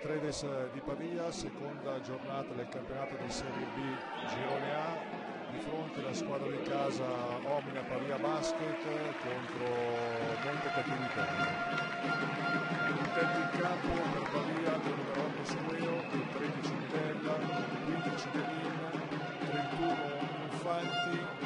Palatredes di Pavia, seconda giornata del campionato di Serie B Girone A, di fronte alla squadra di casa Omnia Pavia Basket contro Montecatini Terra. Intenti in campo per Pavia del numero 8 Squeo, del 13 di Bella, 15 di Lin, 31 Infanti,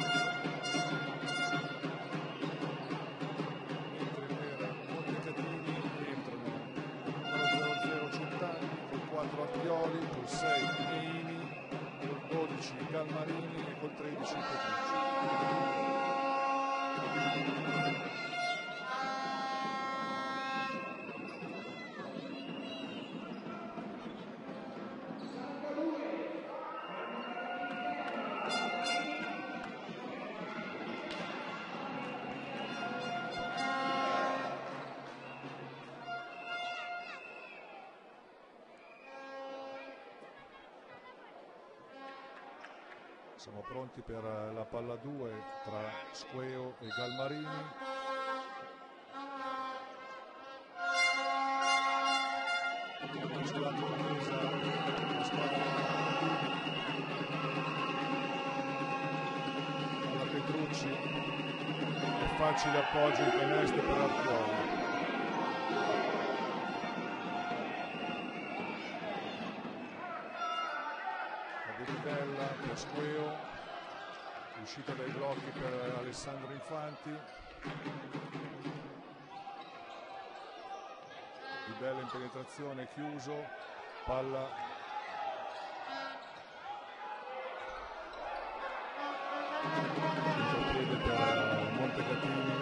e col Siamo pronti per la palla 2 tra Squeo e Galmarini. Alla Petrucci e facile appoggio in canestro per Archioli. Viribella per Squeo, uscita dai blocchi per Alessandro Infanti. Di Bella in penetrazione, chiuso, palla contropiede per Montecatini.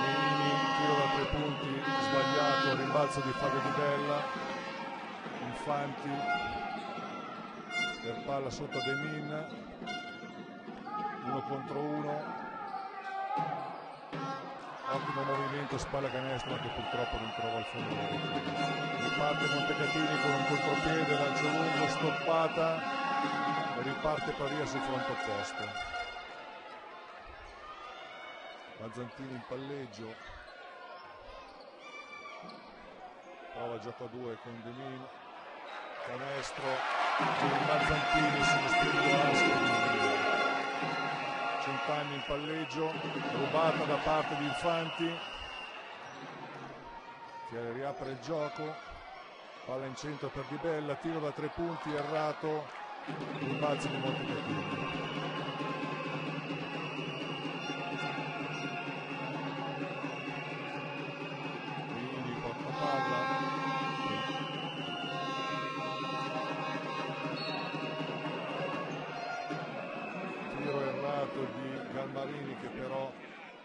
Nini, tiro da tre punti, sbagliato, rimbalzo di Fabio Di Bella. Infanti per palla sotto Demin uno contro uno. Ottimo movimento spalla canestro che purtroppo non trova il fondo riparte Montecatini con un contropiede lancio lungo stoppata. Riparte Pavia sul fronte opposto. Mazzantini in palleggio. Prova gioco a due con Demin canestro di Mazzantini Ascoli. Centanni in palleggio rubata da parte di Infanti. Che riapre il gioco. Palla in centro per Di Bella tiro da tre punti errato. Rimbalzo di Montecatini che però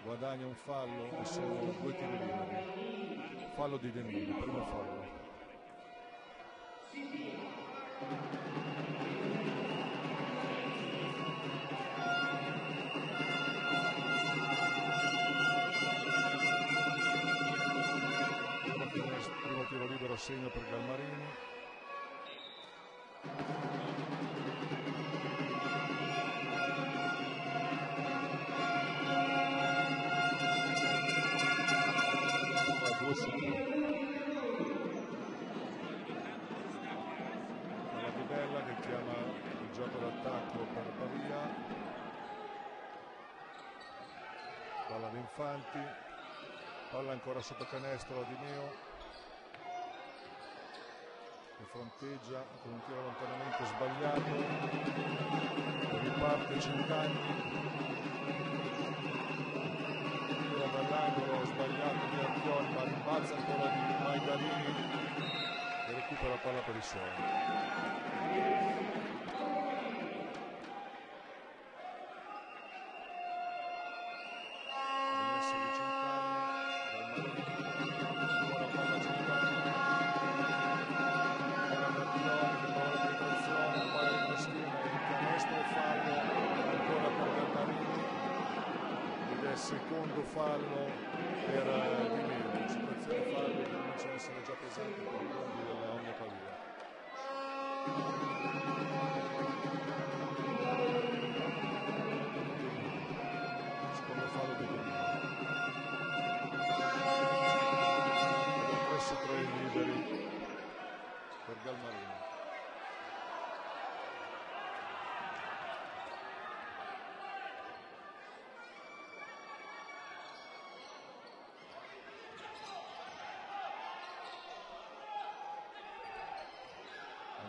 guadagna un fallo e sono due tiri liberi. Fallo di Demini primo fallo. Primo tiro libero segno per Galmarini Infanti palla ancora sotto canestro di Neo che fronteggia con un tiro allontanamento sbagliato. Riparte Centanni. Tiro dall'angolo sbagliato di Archioni ma rimbalza ancora di Maigarini e recupera la palla per i suoi già pesante per i bombi della Omnia Pavia.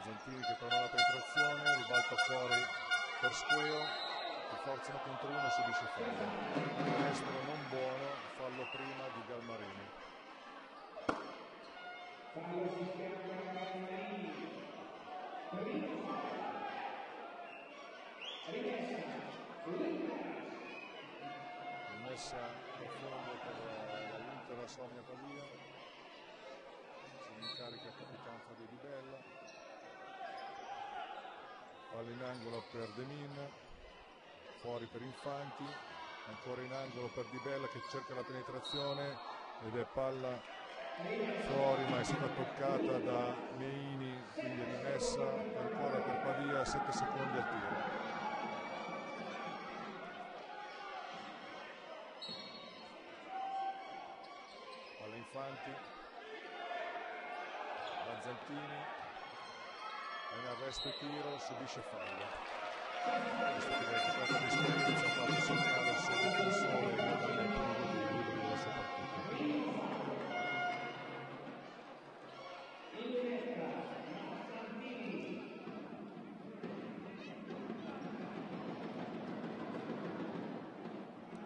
Mazzantini che torna alla penetrazione, ribalta fuori per Squeo, che forzano contro uno subisce fallo. Canestro non buono, fallo prima di Galmarini. Rimessa profonda per l'Inter a Somnia Pavia. Si incarica il capitano Fabio Di Bella. Palla in angolo per Demin. Fuori per Infanti. Ancora in angolo per Di Bella che cerca la penetrazione ed è palla fuori ma è stata toccata da Meini quindi rimessa ancora per Pavia 7 secondi al tiro palla Infanti Mazzantini è in arresto tiro subisce fallo questo che ha giocato di esperienza ha fatto segnare il suo e ha dato il primo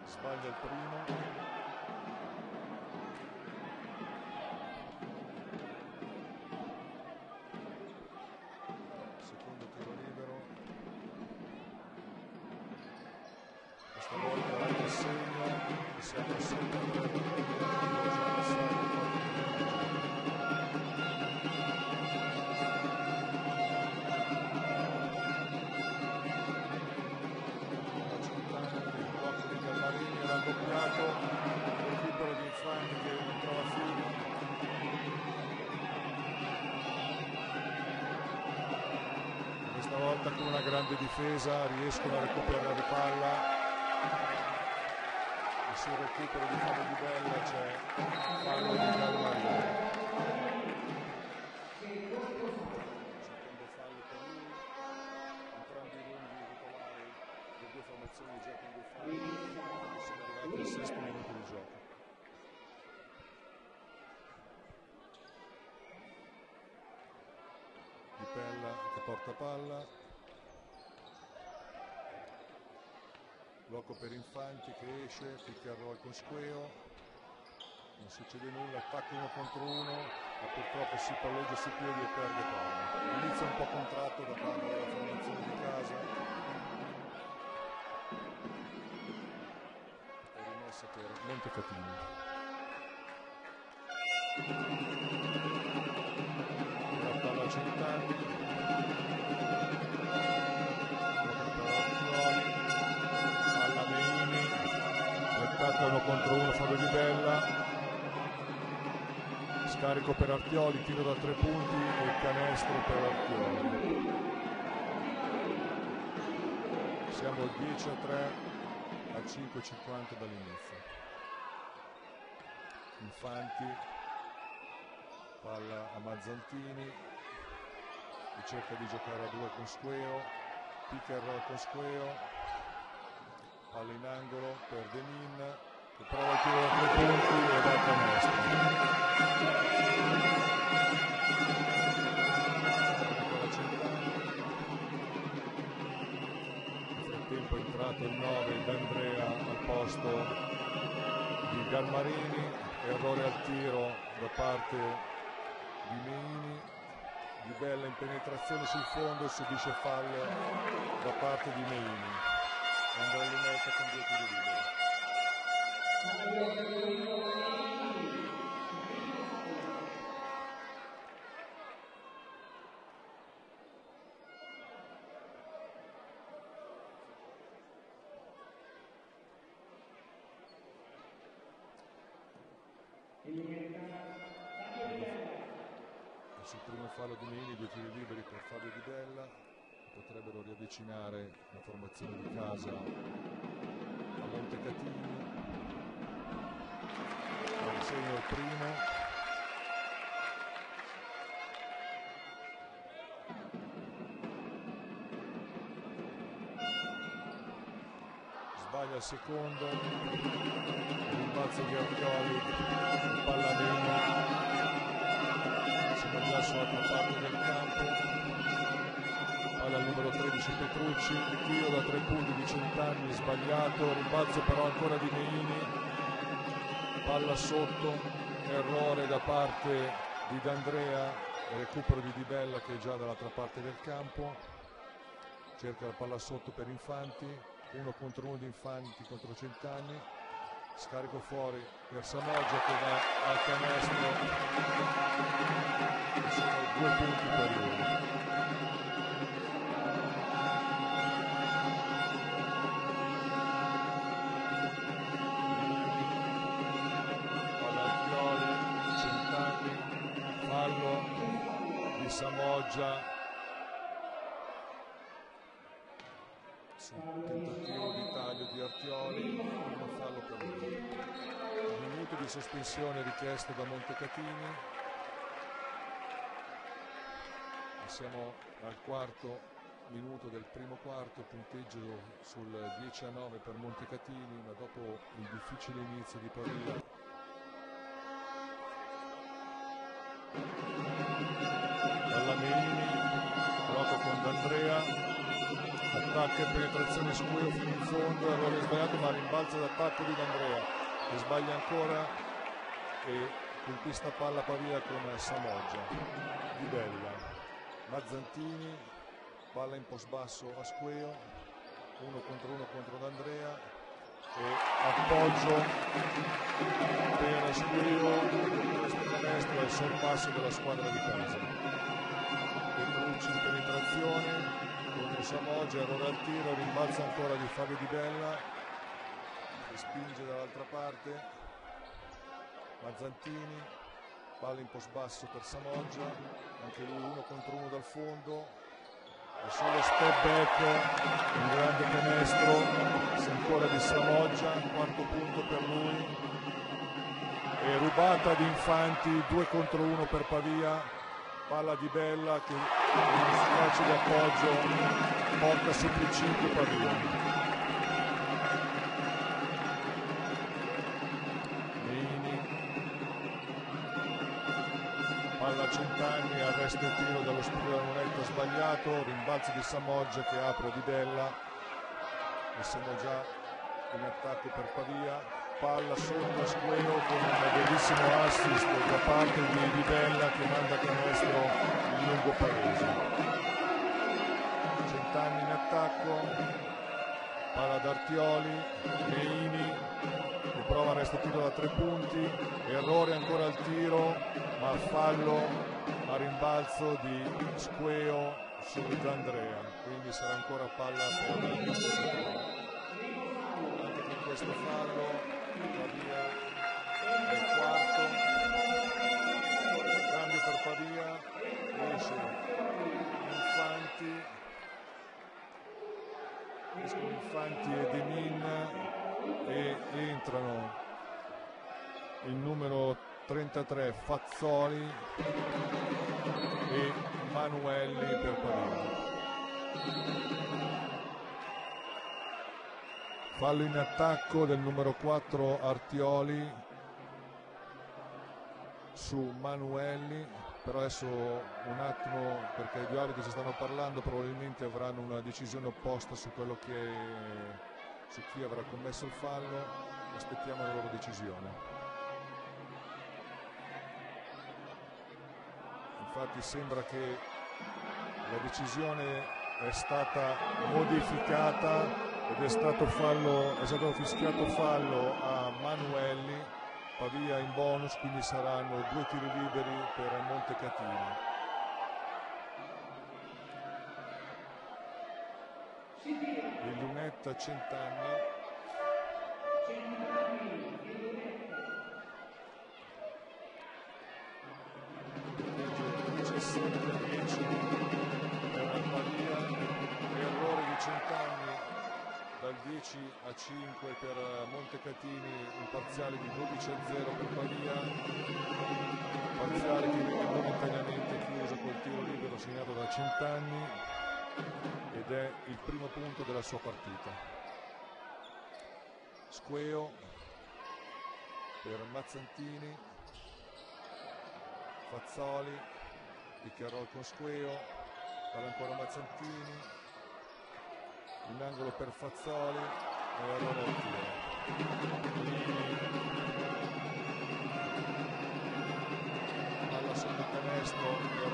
sbaglia il primo secondo tiro libero questa volta anche il segno e siamo a 7 il blocco di Gallarini raddoppiato il recupero di Infani che non trova fine questa volta con una grande difesa riescono a recuperare la palla sul recupero di Fabio Di Bella c'è fallo di Galmarini secondo fallo per lui entrambi i lunghi titolari le due formazioni giocano due falli sono arrivati al sesto minuto di gioco Di Pella che porta palla blocco per Infanti che esce pick and roll con Squeo non succede nulla attacca uno contro uno ma purtroppo si palleggia sui piedi e perde palla inizia un po' contratto da parte della formazione di casa. E rimessa per Montecatini la palla a Scatto 1 contro uno Fabio Di Bella. Scarico per Artioli tiro da tre punti e canestro per Artioli. Siamo 10 a 3 a 5.50 dall'inizio. Infanti palla a Mazzantini che cerca di giocare a due con Squeo pick con Squeo palla in angolo per Demin che prova il tiro da tre punti e va a canestro nel frattempo è entrato il 9 D'Andrea al posto di Galmarini errore al tiro da parte di Meini Di Bella in penetrazione sul fondo e subisce fallo da parte di Meini Andrea Lunetta con due tiri liberi E sul primo fallo di Meini due tiri liberi per Fabio Di Bella potrebbero riavvicinare la formazione di casa a Montecatini segno il primo. Sbaglia il secondo. Rimbalzo di Archioli palla Meini siamo già sull'altra parte del campo Petrucci, il tiro da tre punti di Centanni sbagliato, rimbalzo però ancora di Meini, palla sotto, errore da parte di D'Andrea, recupero di Di Bella che è già dall'altra parte del campo, cerca la palla sotto per Infanti, uno contro uno di Infanti contro Centanni, scarico fuori per Samoggia che va al canestro, sono due punti per lui. Samoggia sì, tentativo di taglio di Artioli fallo per lui minuto di sospensione richiesto da Montecatini. Siamo al quarto minuto del primo quarto punteggio sul 10 a 9 per Montecatini ma dopo il difficile inizio di Pavia attacca e penetrazione Scuio fino in fondo errore sbagliato ma rimbalzo d'attacco di D'Andrea che sbaglia ancora e conquista palla Pavia con Samoggia Di Bella. Mazzantini palla in post basso a Squeo uno contro uno contro D'Andrea e appoggio per Squeo questo canestro è il sorpasso della squadra di casa Petrucci in penetrazione contro Samoggia, errore al tiro, rimbalza ancora di Fabio Di Bella. Che spinge dall'altra parte. Mazzantini palla in post basso per Samoggia. Anche lui uno contro uno dal fondo. E solo step back un grande canestro. Ancora di Samoggia quarto punto per lui. E rubata di Infanti due contro uno per Pavia. Palla di Bella che in schiaccio di appoggio porta su più 5 Pavia Mini palla Centanni arresto il tiro dallo studio della moneta sbagliato rimbalzo di Samoggia che apre di Bella. E siamo già in attacco per Pavia palla sotto a Squero con un bellissimo assist da parte di Livella che manda canestro in lungo paese Centanni in attacco palla d'Artioli Meini che prova a resta tiro da tre punti errore ancora al tiro ma fallo a rimbalzo di Squeo su D'Andrea quindi sarà ancora palla per questo fallo escono Infanti e Demin e entrano il numero 33 Fazzoli e Manuelli per Pavia fallo in attacco del numero 4 Artioli su Manuelli però adesso un attimo perché i due arbitri si stanno parlando probabilmente avranno una decisione opposta su che su chi avrà commesso il fallo. Aspettiamo la loro decisione. Infatti sembra che la decisione è stata modificata ed è stato, fallo, è stato fischiato fallo a Manuelli, Pavia in bonus, quindi saranno due tiri liberi per Montecatini. Il lunetta Centanni. dal 10 a 5 per Montecatini, un parziale di 12 a 0 per Pavia, parziale che viene momentaneamente chiuso col tiro libero segnato da Centanni ed è il primo punto della sua partita. Squeo per Mazzantini, Fazzoli, roll con Squeo, palla ancora Mazzantini, in angolo per Fazzoli e allora il tiro. Palla sotto canestro per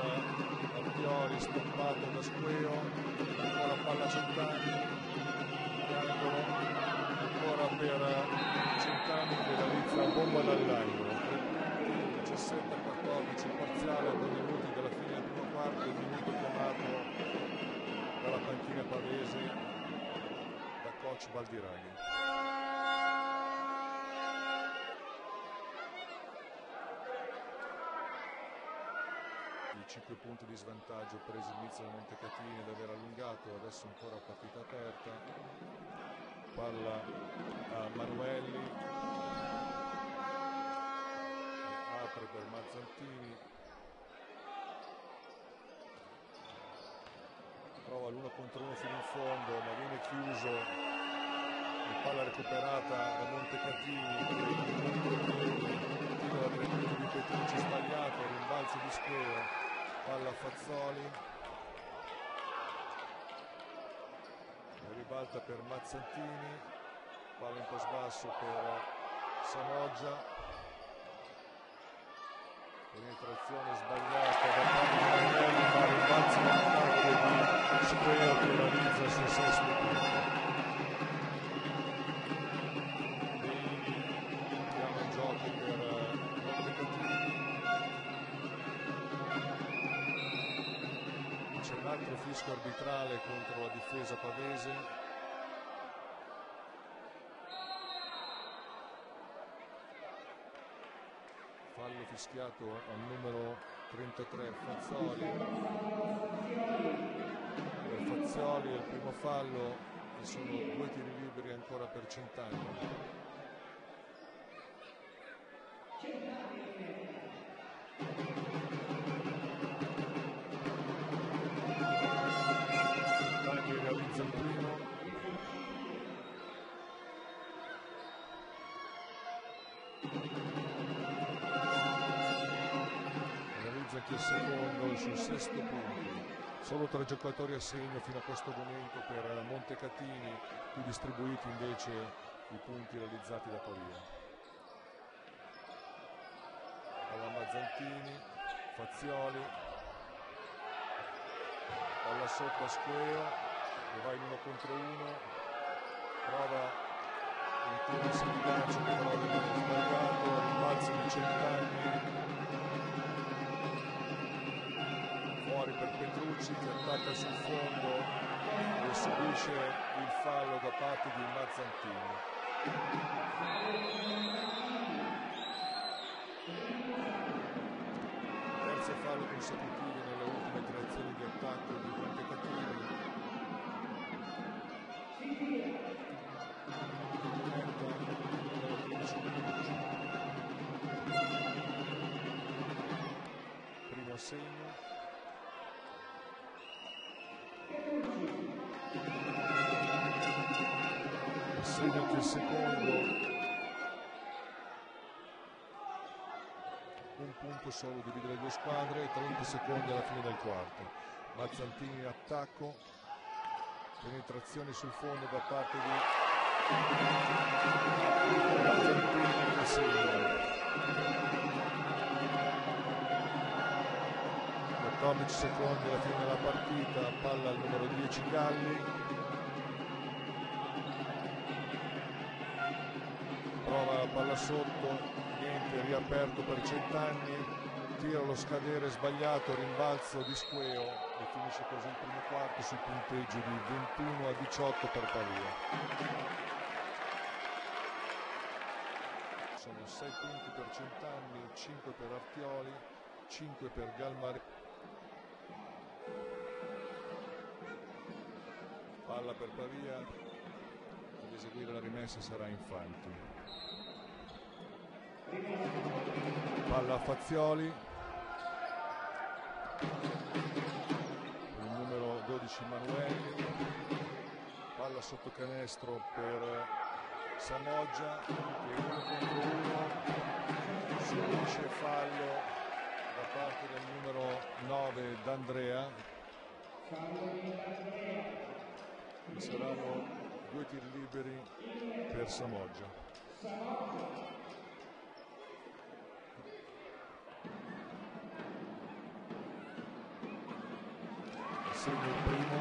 Artioli stoppato da Squeo. Ancora palla Centani angolo ancora per Centani che realizza bomba dall'angolo 17-14 parziale a due minuti dalla fine del primo quarto il minuto chiamato dalla panchina pavese coach Baldiraghi i 5 punti di svantaggio presi all'inizio da Montecatini ed aver allungato adesso ancora partita aperta. Palla a Manuelli apre per Mazzantini prova l'uno contro uno fino in fondo ma viene chiuso. E palla recuperata da Montecatini. Tiro da di Petrucci sbagliato rimbalzo di Squeo palla Fazzoli. Ribalta per Mazzantini. Palla un po' sbasso per Samoggia penetrazione sbagliata da parte di ma rimbalzo d'attacco di Squeo che realizza il suo sesto punto chiama in gioco per Montecatini c'è un altro fischio arbitrale contro la difesa pavese fallo fischiato al numero 33 Fazzoli. Per Fazzoli il primo fallo e sono due tiri liberi ancora per Centanni giocatori a segno fino a questo momento per Montecatini più distribuiti invece i punti realizzati da Pavia alla Mazzantini Fazioli. Palla sotto a Squeo che va in uno contro uno. Prova il tiro si rigancio che però viene sbagliato rimbalzo di cent'anni Che attacca sul fondo e subisce il fallo da parte di Mazzantini terzo fallo consecutivo nelle ultime tre azioni di attacco di Montecatini primo assegno assegno anche il secondo. Un punto solo divide le due squadre 30 secondi alla fine del quarto. Mazzantini in attacco penetrazione sul fondo da parte di Mazzantini. Che segna 14 secondi alla fine della partita palla al numero 10 Galli palla sotto niente riaperto per cent'anni tiro allo scadere sbagliato rimbalzo di Squeo e finisce così il primo quarto sul punteggio di 21 a 18 per Pavia. Sono 6 punti per cent'anni 5 per Artioli 5 per Galmari palla per Pavia. Ad eseguire la rimessa sarà Infanti palla a Fazioli il numero 12 Manuelli palla sotto canestro per Samoggia che uno contro uno. Subisce fallo da parte del numero 9 D'Andrea. Ci saranno due tiri liberi per Samoggia segno il primo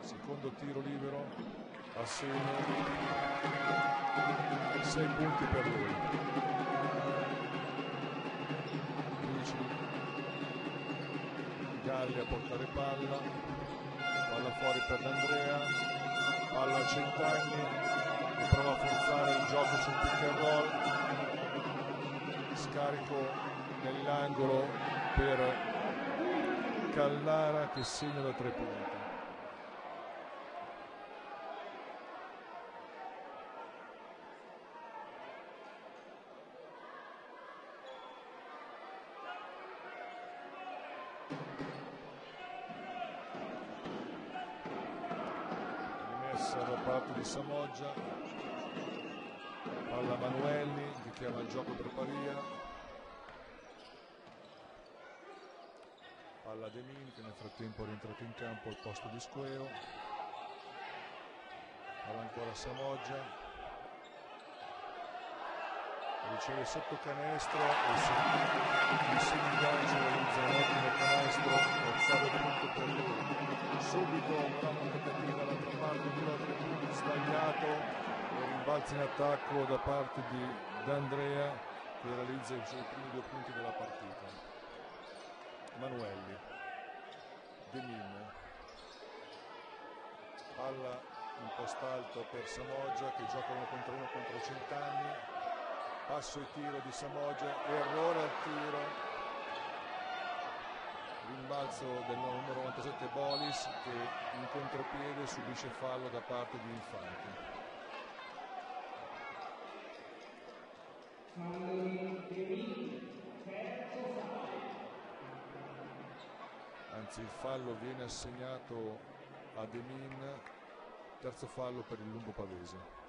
secondo tiro libero a segno 6 punti per lui. Galli a portare palla. Palla fuori per l'Andrea palla a cent'anni. E prova a forzare il gioco sul pick and roll scarico nell'angolo per Callara che segna da tre punti. Rimessa da parte di Samoggia. Palla Manuelli che chiama il gioco per Pavia palla Demin che nel frattempo è rientrato in campo al posto di Squeo. Palla ancora Samoggia. Riceve sotto canestro e si il Sinigancio realizza un ottimo canestro ottavo punto per lui. Subito una tentativa dall'altra parte tiro tre punti sbagliato. Rimbalzo in attacco da parte di D'Andrea che realizza i suoi primi due punti della partita Manuelli. De Mimmo palla in post alto per Samoggia che gioca uno contro uno contro Centanni. Passo e tiro di Samoggia, errore al tiro, rimbalzo del numero 97 Bolis che in contropiede subisce fallo da parte di Infanti. Anzi il fallo viene assegnato a Demin, terzo fallo per il lungo pavese.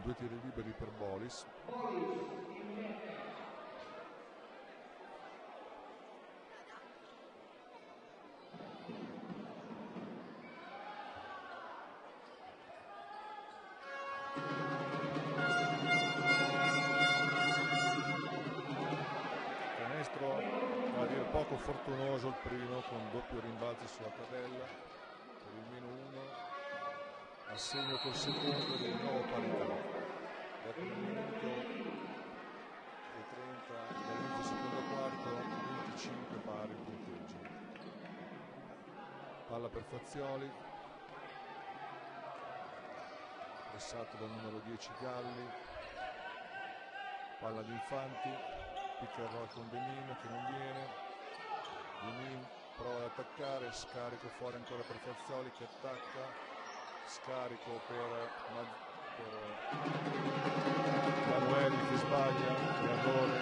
due tiri liberi per Bolis 1 con doppio rimbalzo sulla tabella per il meno 1 assegno col secondo di nuovo parità. Dopo un minuto e 30 dall'inizio secondo quarto 25 pari il punteggio. Palla per Fazioli. Passato dal numero 10 Galli. Palla di Infanti. Pick con Benin che non viene. Benin prova ad attaccare scarico fuori ancora per Fazzioli che attacca. Scarico per, per Manueli che sbaglia errore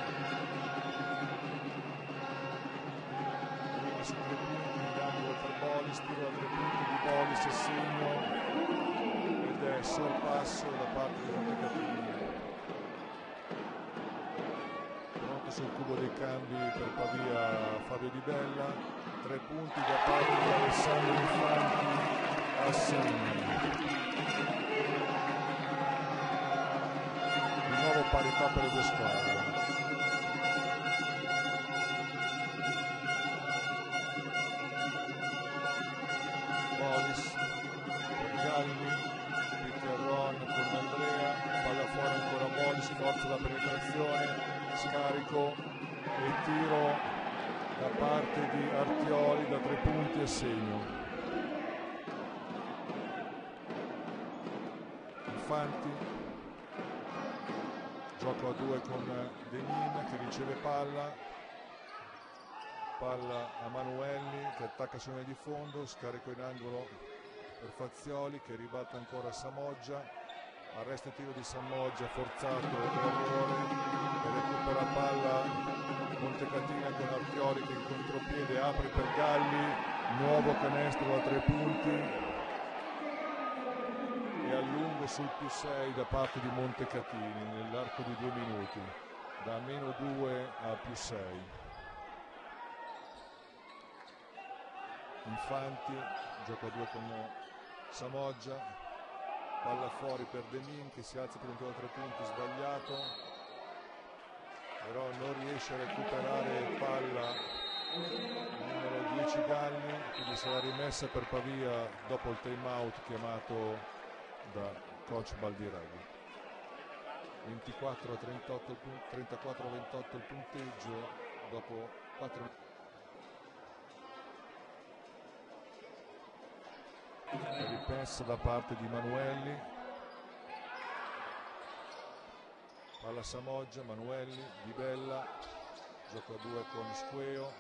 prima su tre punti l'angolo per Bolis tiro a tre punti di Bolis e segno. Ed è sorpasso da parte di Montecatini pronto sul cubo dei cambi per Pavia Fabio Di Bella tre punti da parte di Alessandro Infanti a segno di nuovo parità per le due squadre. Bolis Galli Piterron con Andrea palla fuori ancora Bolis forza la penetrazione scarico e tiro da parte di Artioli da tre punti e segno. Infanti. Gioco a due con Denin che riceve palla. Palla a Manuelli che attacca su di fondo scarico in angolo per Fazioli che ribatte ancora a Samoggia. Arresta il tiro di Samoggia forzato errore recupera palla Montecatina con Artioli che in contropiede apre per Galli nuovo canestro a tre punti e a sul più 6 da parte di Montecatini nell'arco di due minuti, da meno 2 a più 6. Infanti, gioco a due con Samoggia, palla fuori per Demin che si alza per un tiro da tre punti sbagliato, però non riesce a recuperare palla numero 10 Galli, quindi sarà rimessa per Pavia dopo il time out chiamato da coach Baldirelli. 24 a 38 34 a 28 il punteggio dopo 4 ripensa da parte di Manuelli palla Samoggia, Manuelli, Di Bella gioco a due con Squeo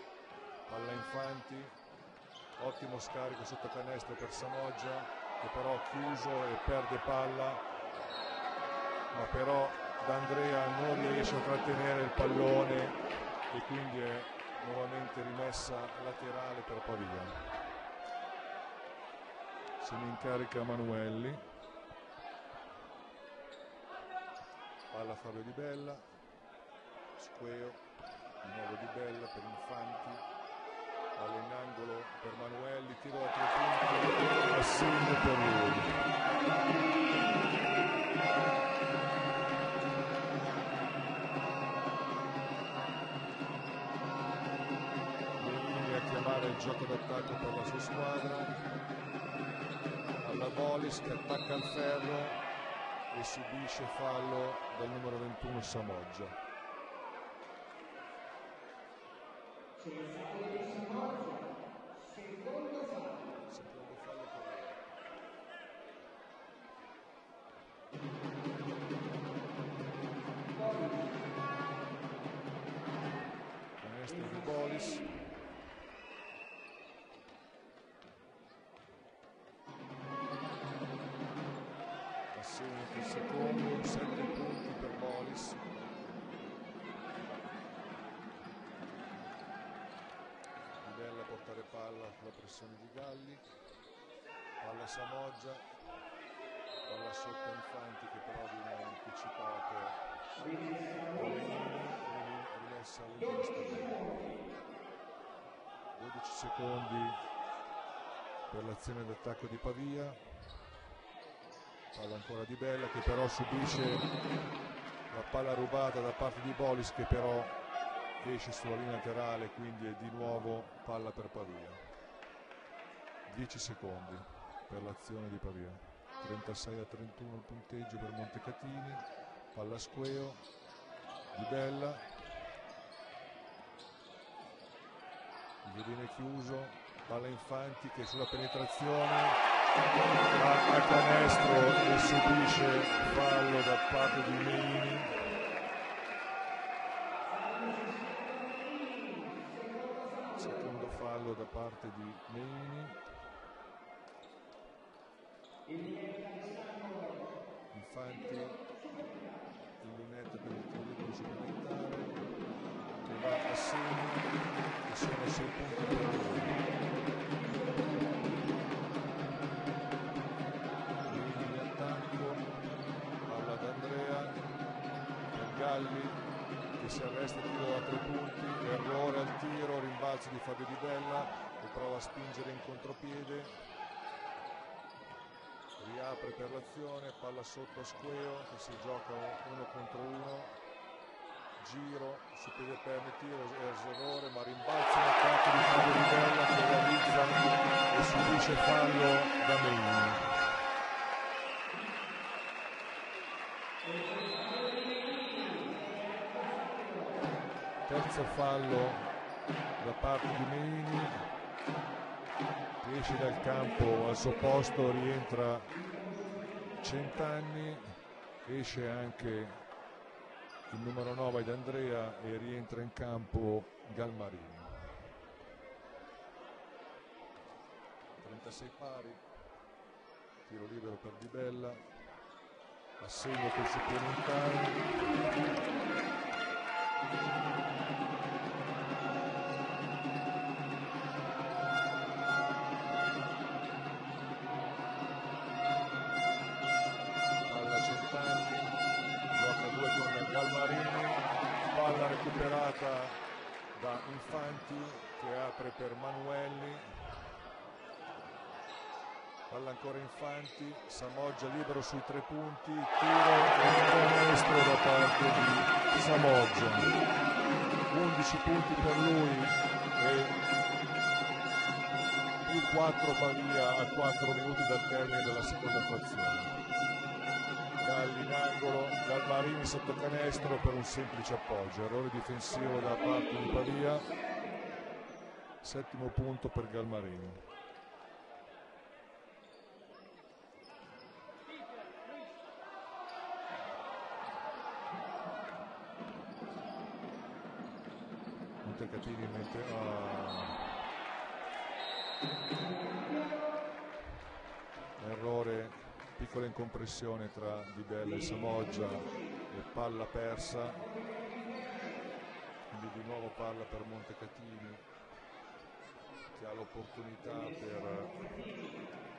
palla Infanti ottimo scarico sotto canestro per Samoggia che però chiuso e perde palla ma però D'Andrea non riesce a trattenere il pallone e quindi è nuovamente rimessa laterale per Pavia. Se ne incarica Manuelli palla Fabio Di Bella Squeo di nuovo Di Bella per Infanti palla in angolo per Manuelli tiro da tre punti assegno per lui. Il gioco d'attacco per la sua squadra. Alla Bolis che attacca il ferro e subisce fallo dal numero 21 Samoggia. Canestro di Bolis. Portare palla la pressione di Galli. Palla Samoggia. Palla sotto Infanti che però viene anticipato. Rimessa all'ultimo stagione. 12 secondi per l'azione d'attacco di Pavia palla ancora di Bella che però subisce la palla rubata da parte di Bolis che però esce sulla linea laterale quindi è di nuovo palla per Pavia. 10 secondi per l'azione di Pavia. 36 a 31 il punteggio per Montecatini. Palla Squeo di Bella. Gli viene chiuso palla Infanti che sulla penetrazione va a canestro e subisce fallo da parte di Meini parte di Meini Infanti in lunetta per il tiro supplementare che va a segno che sono 6 punti per lui. Galli che si arresta il tiro da tre punti, errore al tiro, rimbalzo di Fabio Di Bella prova a spingere in contropiede, riapre per l'azione, palla sotto a Squeo che si gioca uno contro uno, giro su piede perne, tiro, errore ma rimbalzo in attacco di Fabio Di Bella che realizza e subisce fallo da Megni. terzo fallo da parte di Meini esce dal campo al suo posto rientra Centanni esce anche il numero 9 di Andrea e rientra in campo Galmarini. 36 pari tiro libero per Di Bella assegno per supplementare recuperata da Infanti che apre per Manuelli. Palla ancora Infanti Samoggia libero sui tre punti tiro e canestro da parte di Samoggia. 11 punti per lui e più 4 Pavia a 4 minuti dal termine della seconda frazione Galli in angolo, Galmarini sotto canestro per un semplice appoggio, errore difensivo da parte di Pavia, settimo punto per Galmarini. Montecatini mette... Ah. Errore piccola incompressione tra Di Bella e Samoggia e palla persa. Quindi di nuovo palla per Montecatini. Che ha l'opportunità per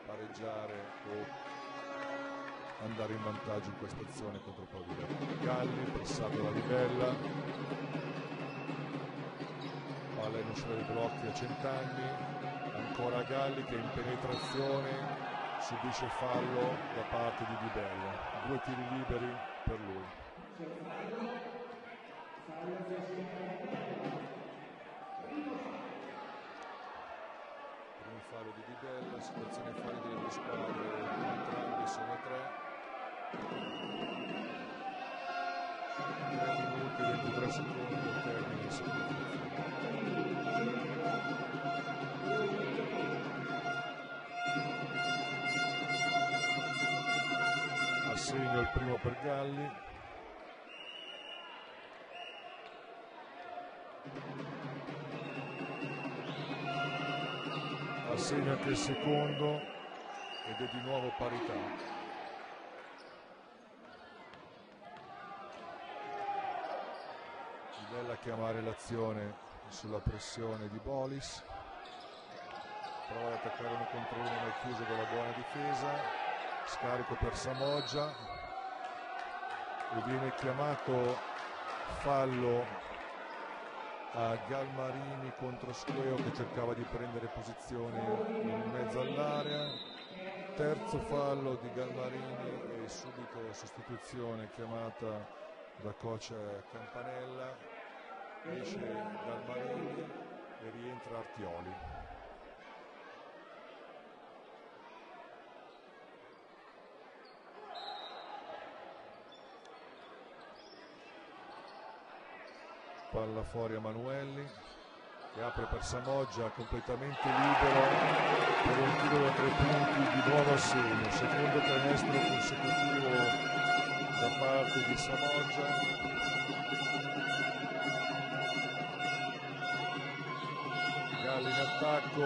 pareggiare o andare in vantaggio in questa azione contro Pavia. Galli passato da Di Bella palla in uscita dei blocchi a Centanni. Ancora Galli che in penetrazione subisce fallo da parte di Di Bello due tiri liberi per lui. Primo fallo di Di Bella situazione falli delle due squadre. Entrambi sono tre. 3 minuti e 23 secondi termine secondo il primo per Galli. Assegna anche il secondo ed è di nuovo parità. Bella chiamare l'azione sulla pressione di Bolis. Prova ad attaccare uno contro uno è chiuso con la buona difesa. Scarico per Samoggia e viene chiamato fallo a Galmarini contro Squeo che cercava di prendere posizione in mezzo all'area. Terzo fallo di Galmarini e subito sostituzione chiamata da coach Campanella. Esce Galmarini e rientra Artioli palla fuori a Manuelli che apre per Samoggia completamente libero per un tiro da tre punti di nuovo a segno secondo canestro consecutivo da parte di Samoggia. Galli in attacco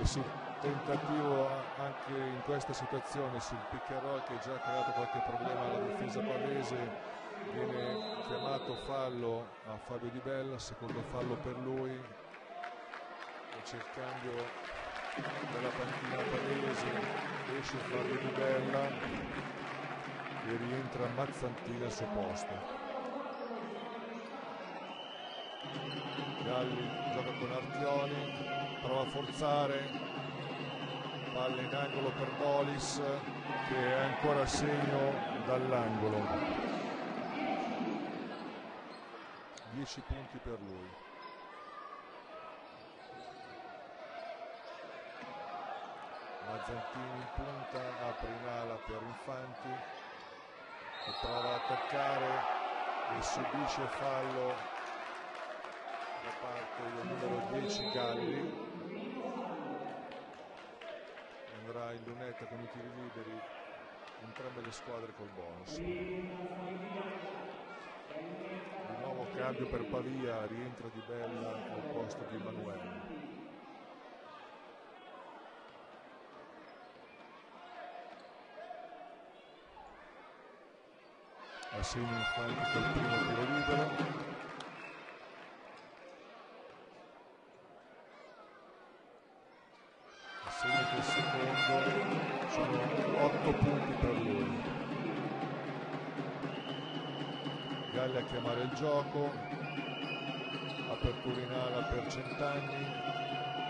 e sul tentativo anche in questa situazione sul pick che ha già creato qualche problema alla difesa pavese viene chiamato fallo a Fabio Di Bella, secondo fallo per lui e c'è il cambio della panchina pavese, esce Fabio Di Bella e rientra Mazzantini al suo posto. Galli gioca con Artioli, prova a forzare, palla in angolo per Bolis che è ancora segno dall'angolo. 10 punti per lui. Mazzantini in punta, apre in ala per Infanti che prova a attaccare e subisce fallo da parte del numero 10 Galli. Andrà in lunetta con i tiri liberi entrambe le squadre col bonus. Di nuovo cambio per Pavia, rientro di Bella al posto di Emanuele. Assegna infatti col primo tiro libero. Chiamare il gioco. Apertura in ala per Centanni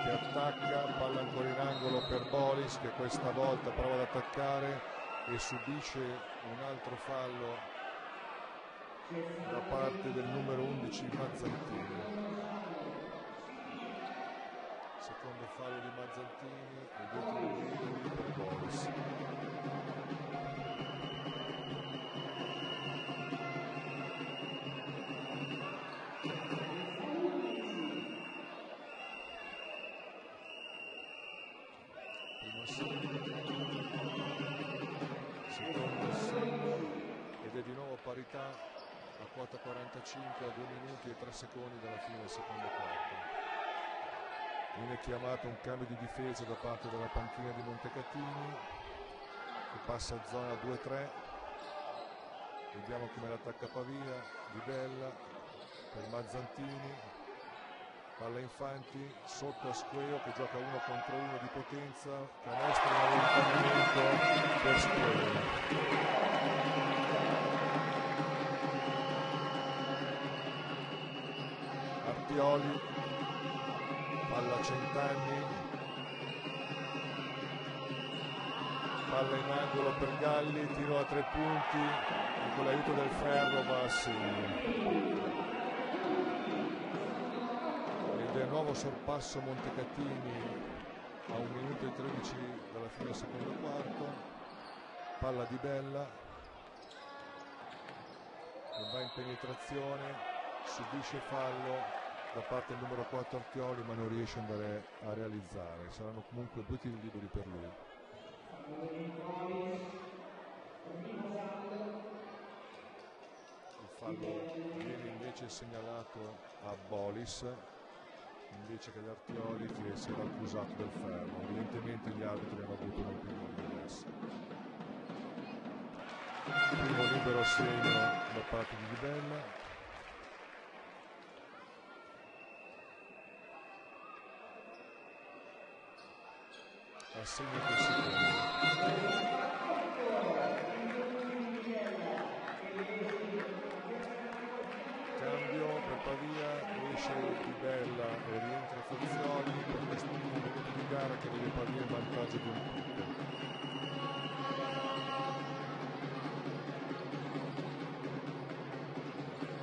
che attacca palla ancora in angolo per Bolis che questa volta prova ad attaccare e subisce un altro fallo da parte del numero 11 Mazzantini. Secondo fallo di Mazzantini e due tiri per Bolis parità a quota 45 a 2 minuti e 3 secondi dalla fine del secondo quarto. Viene chiamato un cambio di difesa da parte della panchina di Montecatini che passa a zona 2-3. Vediamo come l'attacca Pavia, Di Bella per Mazzantini, palla Infanti sotto a Squeo che gioca uno contro uno di potenza, canestro in allontanamento per Squeo. Pioli, palla Centanni, palla in angolo per Galli, tiro a tre punti e con l'aiuto del ferro va a segno. Ed è nuovo sorpasso Montecatini a 1 minuto e 13 dalla fine del secondo quarto, palla di Bella, che va in penetrazione, subisce fallo, da parte del numero 4 Artioli ma non riesce ad andare a realizzare. Saranno comunque due tiri liberi per lui. Il fallo viene invece segnalato a Bolis invece che ad Artioli che si era accusato del ferro evidentemente gli arbitri hanno avuto un'opinione diversa. Primo libero segno da parte di Libella assegno così cambio Pavia esce Di Bella e rientra Fazzioli per quest'ultimo minuto di gara che vede Pavia in vantaggio di un punto.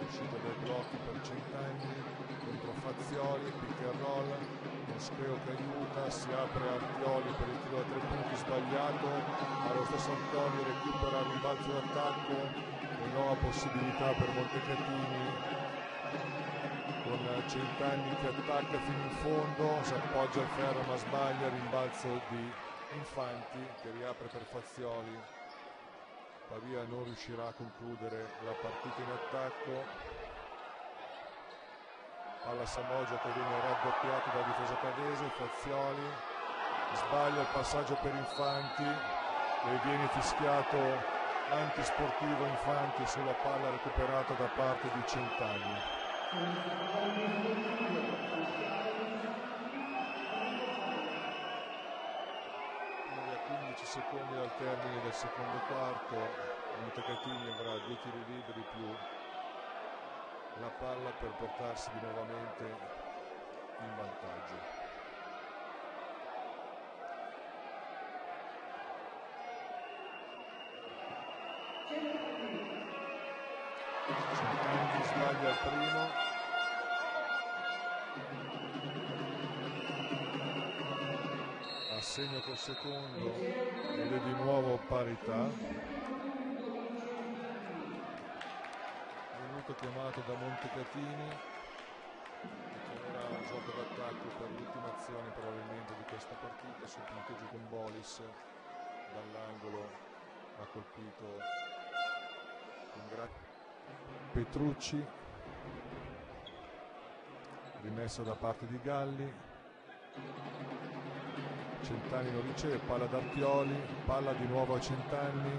Uscita dai blocchi per Centanni contro Fazzioli pick and roll. Moscheo che aiuta, si apre Artioli per il tiro da tre punti sbagliato, ma lo stesso Antonio recupera il rimbalzo d'attacco. E nuova possibilità per Montecatini Centanni che attacca fino in fondo, si appoggia al ferro ma sbaglia, rimbalzo di Infanti che riapre per Fazioli. Pavia non riuscirà a concludere la partita in attacco alla Samoggia che viene raddoppiato da difesa pavese, Fazioli sbaglia il passaggio per Infanti e viene fischiato antisportivo Infanti sulla palla recuperata da parte di Centani. A 15 secondi dal termine del secondo quarto, Montecatini avrà due tiri liberi più la palla per portarsi di nuovamente in vantaggio. Centanni sbaglia il primo. Assegno col secondo ed è di nuovo parità. stato chiamato da Montecatini era un gioco d'attacco per l'ultima azione probabilmente di questa partita sul punteggio con Bolis dall'angolo ha colpito con gra- Petrucci rimessa da parte di Galli. Centanni non riceve, palla d'Artioli, palla di nuovo a Centanni,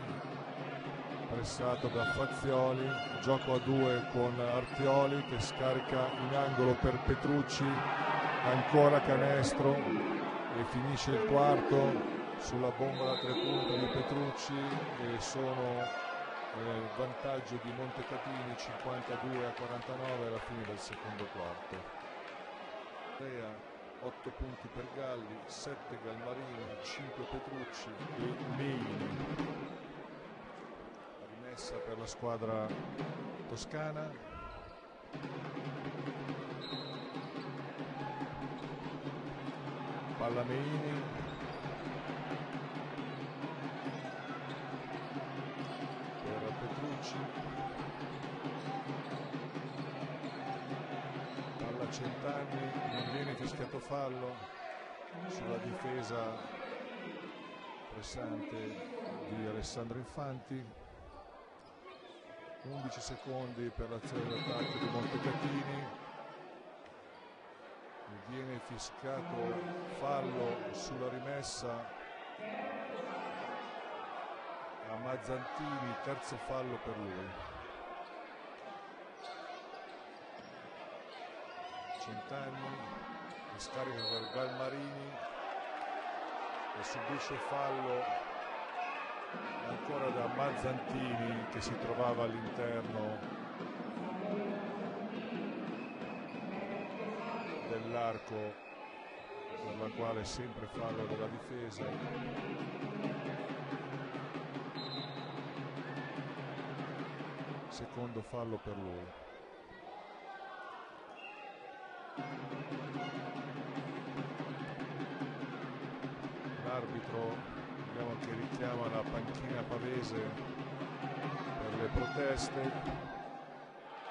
pressato da Fazioli, gioco a due con Artioli che scarica in angolo per Petrucci, ancora canestro e finisce il quarto sulla bomba da tre punti di Petrucci e sono eh, vantaggio di Montecatini 52 a 49 alla fine del secondo quarto. 8 punti per Galli, 7 Galmarini, 5 Petrucci e Meini. Rimessa per la squadra toscana. Palla Meini, Palla Centanni, non viene fischiato fallo sulla difesa pressante di Alessandro Infanti. 11 secondi per l'azione d'attacco di Montecatini. Viene fiscato fallo sulla rimessa a Mazzantini, terzo fallo per lui. Centanni, scarica per Galmarini e subisce fallo ancora da Mazzantini che si trovava all'interno dell'arco per la quale sempre fallo della difesa secondo fallo per lui. L'arbitro vediamo che richiama la panchina pavese per le proteste.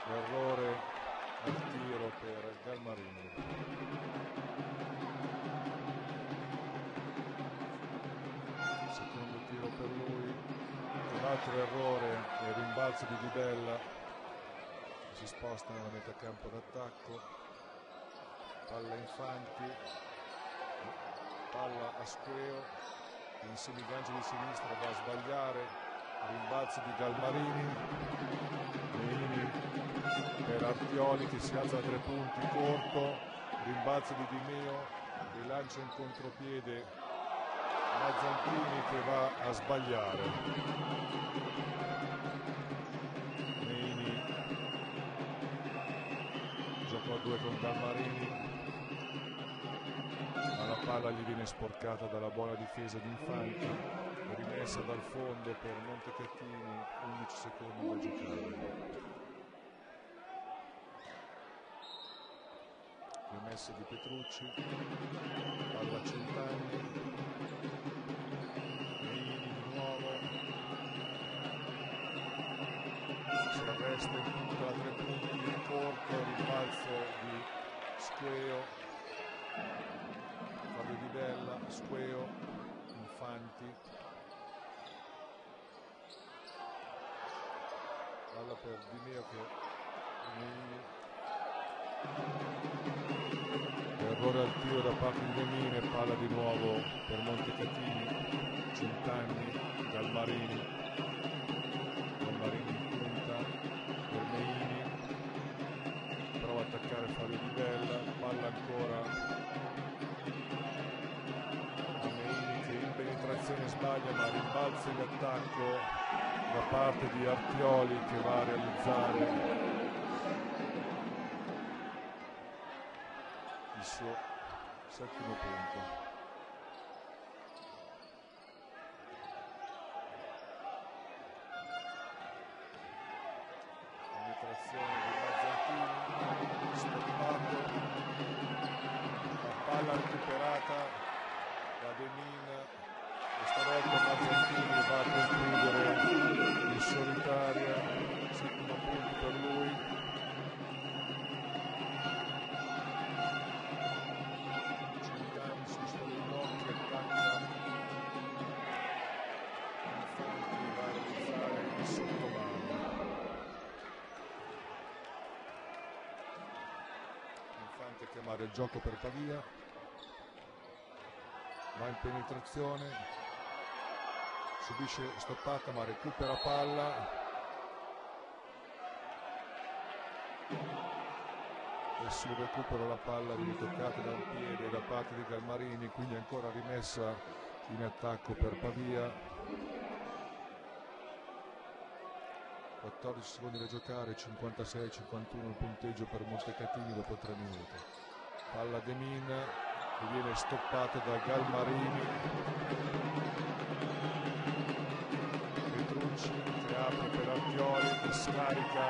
Errore al tiro per Galmarini. Secondo tiro per lui altro errore e rimbalzo di Vidella si sposta nella metà campo d'attacco palla Infanti palla a Squeo insieme gancio di sinistra va a sbagliare rimbalzo di Galmarini Meini per Artioli che si alza a tre punti corto rimbalzo di Di Meo rilancia in contropiede Mazzantini che va a sbagliare palla gli viene sporcata dalla buona difesa di Infanti rimessa dal fondo per Montecattini 11 secondi da giocare. Rimessa di Petrucci palla Centanni Rini di nuovo. Sulla destra in punta da tre punti corto rimbalzo di Squeo Fabio Di Bella Squeo Infanti. Palla per Di Meo che errore al tiro da parte di Demine palla di nuovo per Montecatini Centanni Galmarini Galmarini in punta per Meini. Prova a attaccare Fabio Di Bella palla ancora in penetrazione sbaglia ma rimbalza in attacco da parte di Artioli che va a realizzare suo settimo punto. Chiamare il gioco per Pavia. Va in penetrazione. Subisce stoppata ma recupera palla. E sul recupero la palla viene toccata da piede da parte di Galmarini quindi ancora rimessa in attacco per Pavia. 14 secondi da giocare 56-51 il punteggio per Montecatini dopo 3 minuti palla De Min che viene stoppato da Galmarini. Petrucci che apre per Archioli che scarica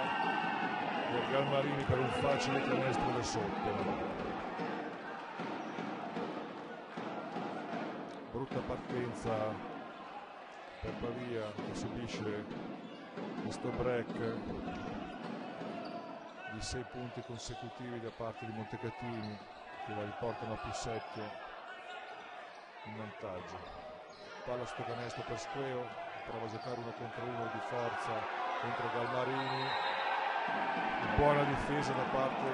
per Galmarini per un facile canestro da sotto. Brutta partenza per Pavia che subisce questo break di 6 punti consecutivi da parte di Montecatini che la riportano a più 7 in vantaggio. Palla sto canestro per Squeo prova a giocare uno contro uno di forza contro Galmarini. Buona difesa da parte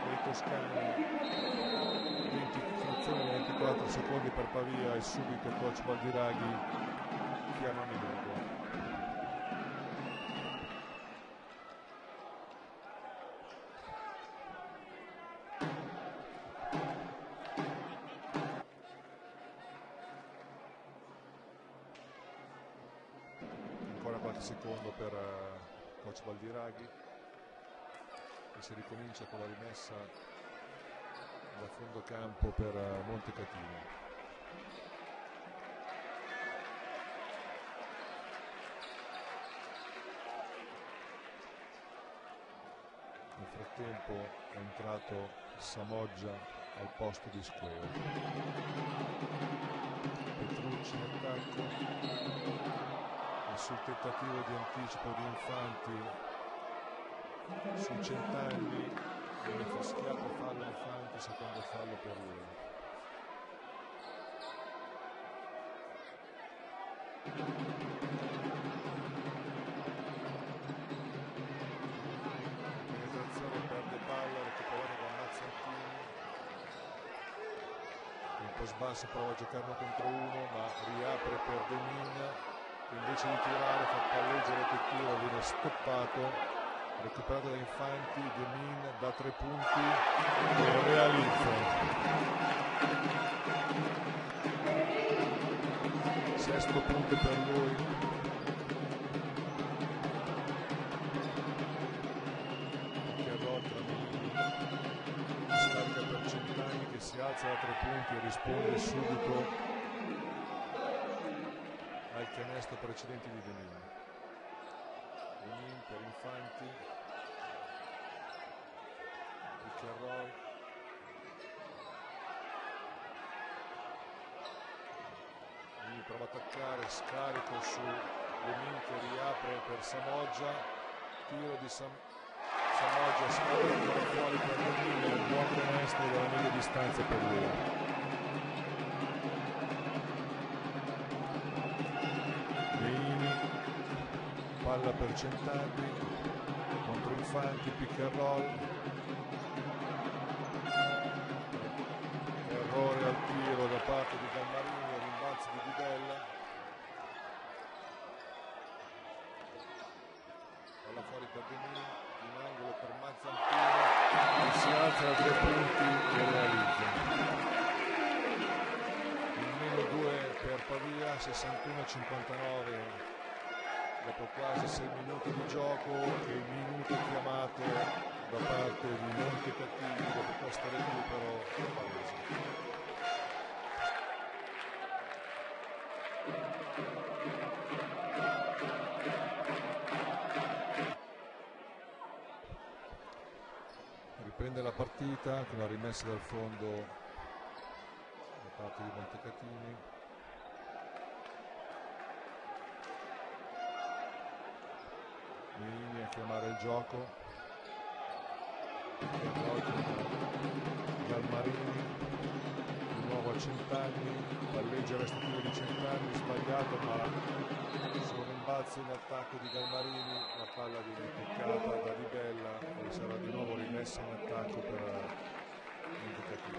dei toscani. 20 frazione 24 secondi per Pavia e subito coach Baldiraghi chiama minuto si ricomincia con la rimessa da fondo campo per uh, Montecatini. Nel frattempo è entrato Samoggia al posto di Squeo Petrucci in attacco. E sul tentativo di anticipo di Infanti sui cent'anni viene fischiato fallo Infanti secondo fallo per lui. Penetrazione perde palla recuperata da Mazzantini. Un po' sbasso prova a giocarlo contro uno ma riapre per Demin che invece di tirare fa palleggere che tiro viene stoppato recuperato da Infanti Demin da tre punti e realizza. Sesto punto per lui. Scarica per Centani che si alza da tre punti e risponde subito al canestro precedente di Demin Demin per Infanti Piccherroi Quindi prova a attaccare, scarico su Demin che riapre per Samoggia. Tiro di Sam Samoggia scarica ancora fuori per Demin un buon canestro dalla media distanza per lui palla per Centanni contro Infanti pick and roll. Errore al tiro da parte di Gammarini rimbalzo di Vidella. Palla fuori per Denini in angolo per Mazzantini che si alza da tre punti e realizza. Il meno 2 per Pavia 61-59 dopo quasi 6 minuti di gioco e minuto chiamato da parte di Montecatini dopo questo recupero palese. Riprende la partita con la rimessa dal fondo da parte di Montecatini. Meini a chiamare il gioco. Galmarini di nuovo a Centanni palleggio restativo di Centanni sbagliato ma sul rimbalzo in attacco di Galmarini la palla viene toccata da Ribella e sarà di nuovo rimessa in attacco per Montecatini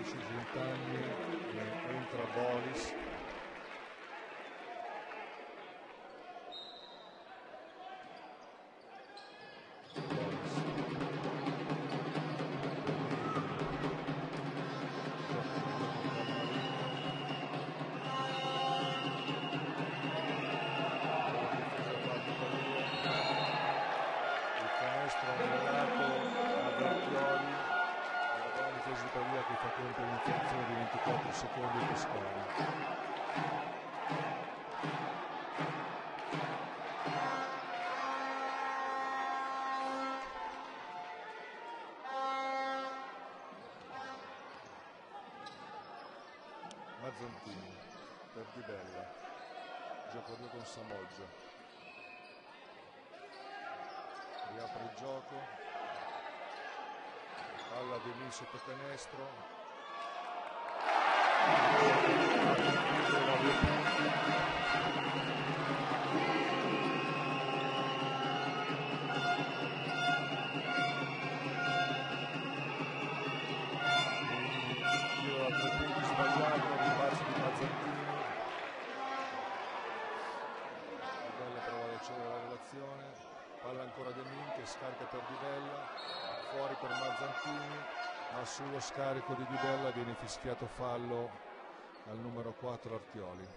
esce Centanni entra Bolis Mazzantini per Di Bella. Gioco 2 con Samoggia. Riapre il gioco. Palla di lì sotto canestro tiro Min che scarica per Di fuori per Mazzantini ma sullo scarico di Di Bella viene fischiato fallo al numero 4 Artioli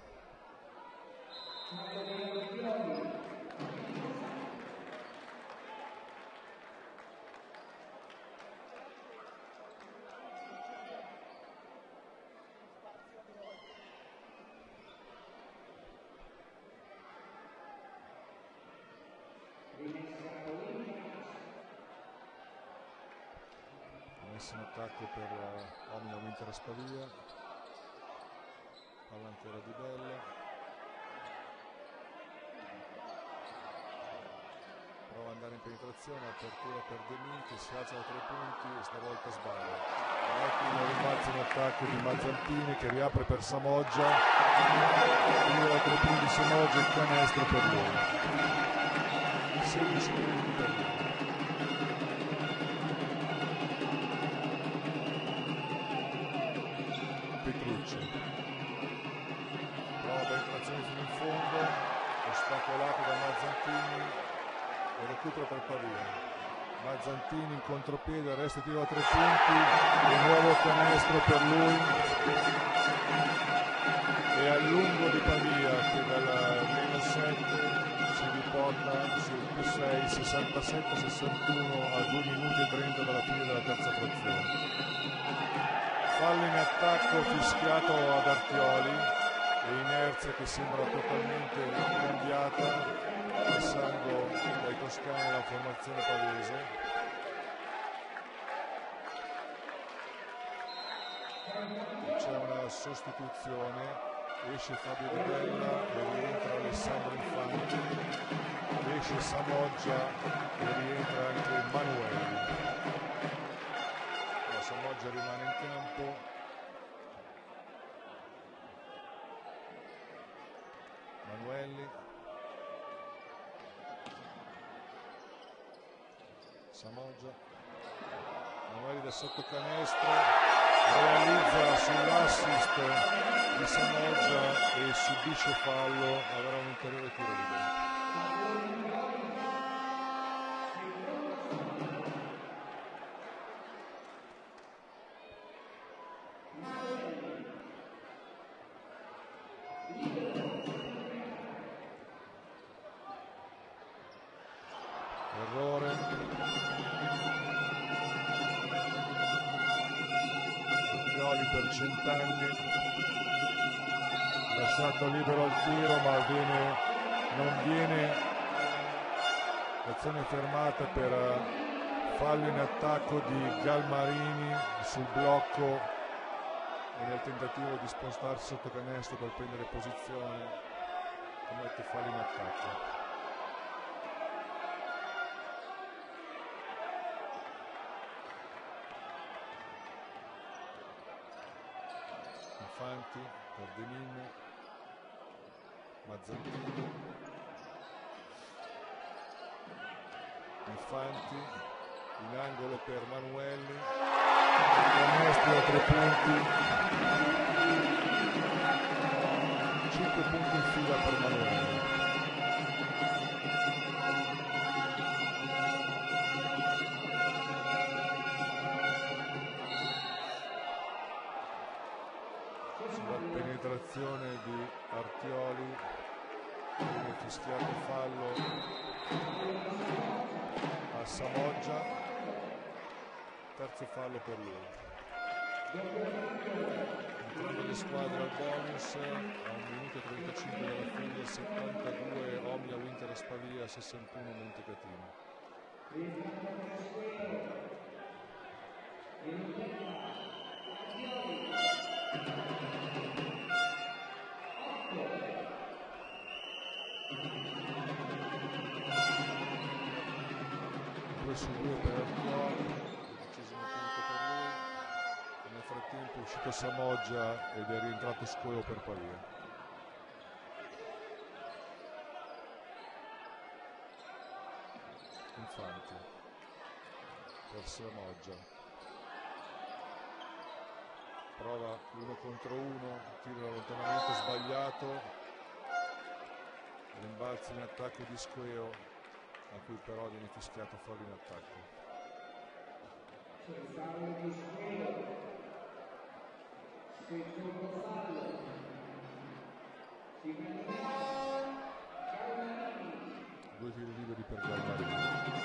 attacco per eh, Omnia Winter a Spavia palla ancora di Bella. Prova ad andare in penetrazione apertura per De Min che si alza da tre punti e stavolta sbaglia. Ottimo rimbalzo in attacco di Mazzantini che riapre per Samoggia. Tiro da tre punti Samoggia il canestro per lui. 16 punti per lui recupero per Pavia. Mazzantini in contropiede resta tiro a tre punti. Di nuovo canestro per lui. E a lungo di Pavia che dalla meno 7 si riporta sul più 6 67-61 a 2 minuti e 30 dalla fine della terza frazione. Fallo in attacco fischiato ad Artioli e inerzia che sembra totalmente cambiata toscani alla formazione pavese c'è una sostituzione esce Fabio Di Bella e rientra Alessandro Infanti esce Samoggia e rientra anche Manuelli la Samoggia rimane in campo Manuelli Samoggia Manuelli da sotto canestro realizza sull'assist di Samoggia e subisce fallo avrà un ulteriore tiro libero sotto canestro per prendere posizione commette fallo in attacco. Infanti per De Min Mazzantini Infanti in angolo per Manuelli. Canestro da tre punti 5 punti in fila per Manuelli Spavia, 61 Montecatino. Due su due per Archioli, dodicesimo punto per lui. Nel frattempo è uscito Samoggia ed è rientrato Squeo per Pavia. Infanti per Samoggia prova uno contro uno tiro allontanamento sbagliato. Rimbalzi in attacco di Squeo a cui però viene fischiato fuori in attacco. Due tiri liberi per Galmarini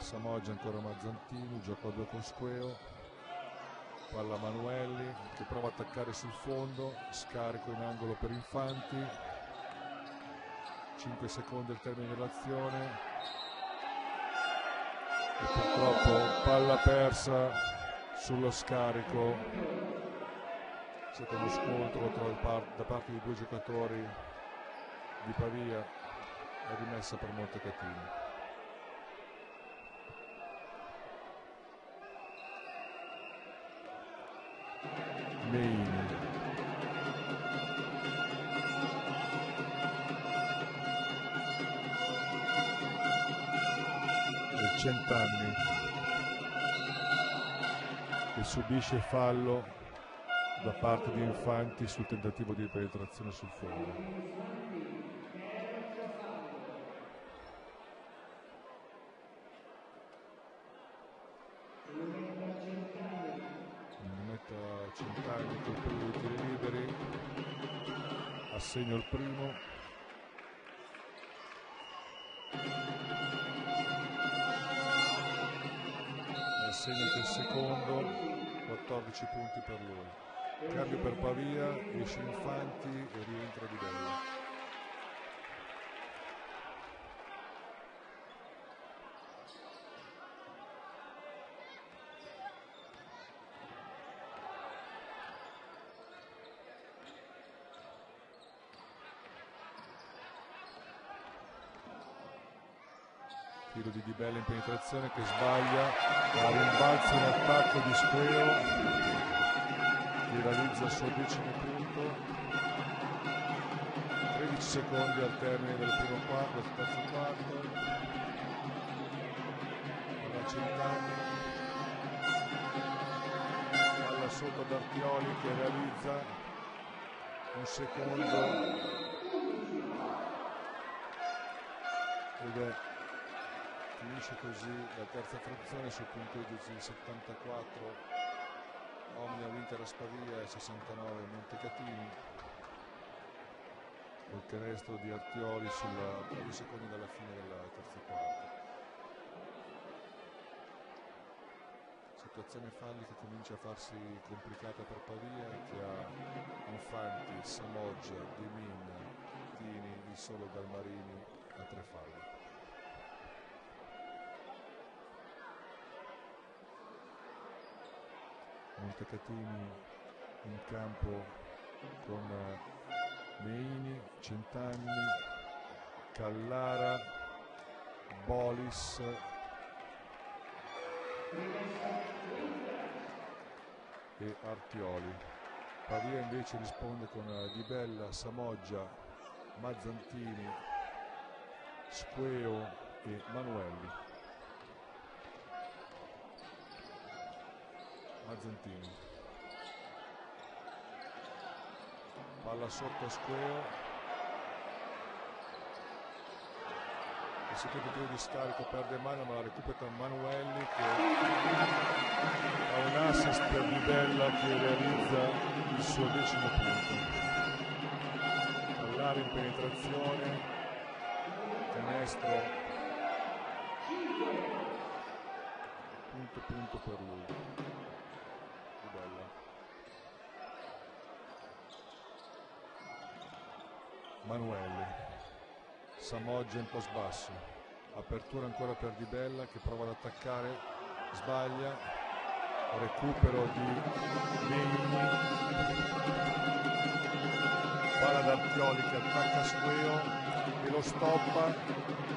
Samoggia ancora Mazzantini, gioco a due con Squeo, palla Manuelli che prova a attaccare sul fondo, scarico in angolo per Infanti, 5 secondi al termine dell'azione. E purtroppo palla persa sullo scarico, secondo scontro il da parte di due giocatori di Pavia è rimessa per Montecatini. Meini. Del Centanni che subisce fallo da parte di Infanti sul tentativo di penetrazione sul fondo. Assegno il primo. E anche il secondo 14 punti per lui. Cambio per Pavia esce Infanti e rientra Di Bella tiro di Bella in penetrazione che sbaglia a rimbalzo in attacco di Squeo che realizza il suo decimo punto. 13 secondi al termine del primo quarto del terzo quarto. Alla Centanni palla sotto ad che realizza un secondo. Ed è finisce così la terza frazione sul punteggio di 74 Omnia Winter Spavia e 69 Montecatini. Col canestro di Artioli sulla pochi secondi dalla fine della terza parte situazione falli che comincia a farsi complicata per Pavia che ha Infanti, Samoggia, Dimin, Tini, il solo Galmarini a tre falli Montecatini in campo con Meini, Centanni, Callara, Bolis e Artioli. Pavia invece risponde con Di Bella, Samoggia, Mazzantini, Squeo e Manuelli. Mazzantini. palla sotto a Squeo. Il secondo tiro di scarico perde mano ma la recupera Manuelli che ha un assist per Libella che realizza il suo decimo punto. All'area in penetrazione canestro punto punto per lui Libella Manuelli. Samoggia in post basso. Apertura ancora per Di Bella che prova ad attaccare. Sbaglia. Recupero di Legni palla d'Artioli che attacca Squeo e lo stoppa.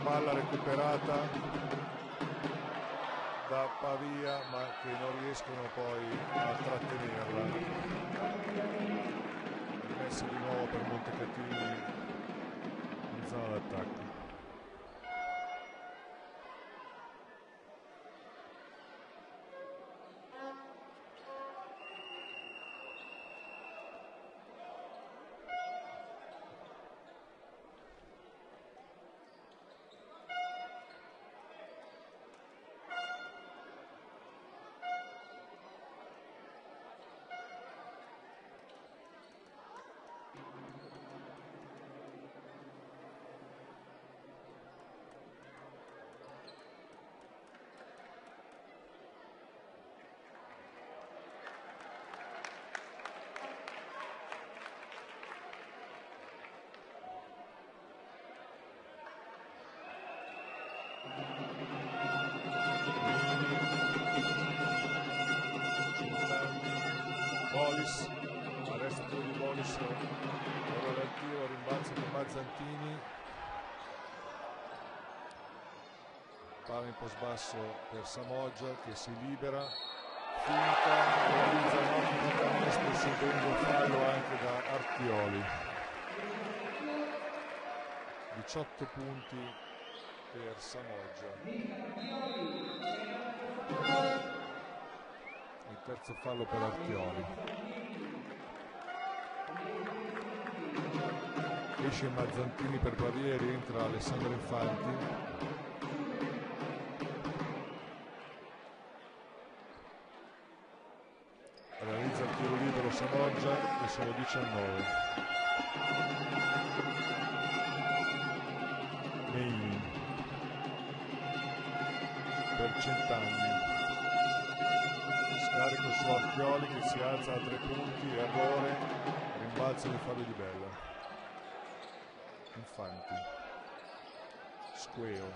Palla recuperata da Pavia ma che non riescono poi a trattenerla. Rimessa di nuovo per Montecatini in Mazzantini. Palla in post basso per Samoggia che si libera, finta, realizza un canestro subendo fallo anche da Artioli. 18 punti per Samoggia. Il terzo fallo per Artioli. Esce Mazzantini per Pavia e rientra Alessandro Infanti. Realizza il tiro libero Samoggia e sono 19. Meini per cent'anni scarico su Archioli che si alza a tre punti errore rimbalzo di Fabio Di Bella Infanti Squeo.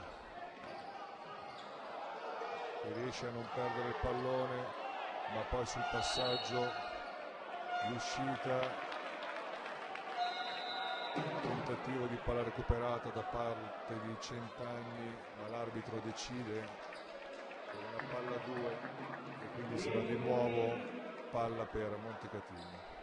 Che riesce a non perdere il pallone ma poi sul passaggio l'uscita. Tentativo di palla recuperata da parte di Centanni ma l'arbitro decide per una palla 2 e quindi sarà di nuovo palla per Montecatini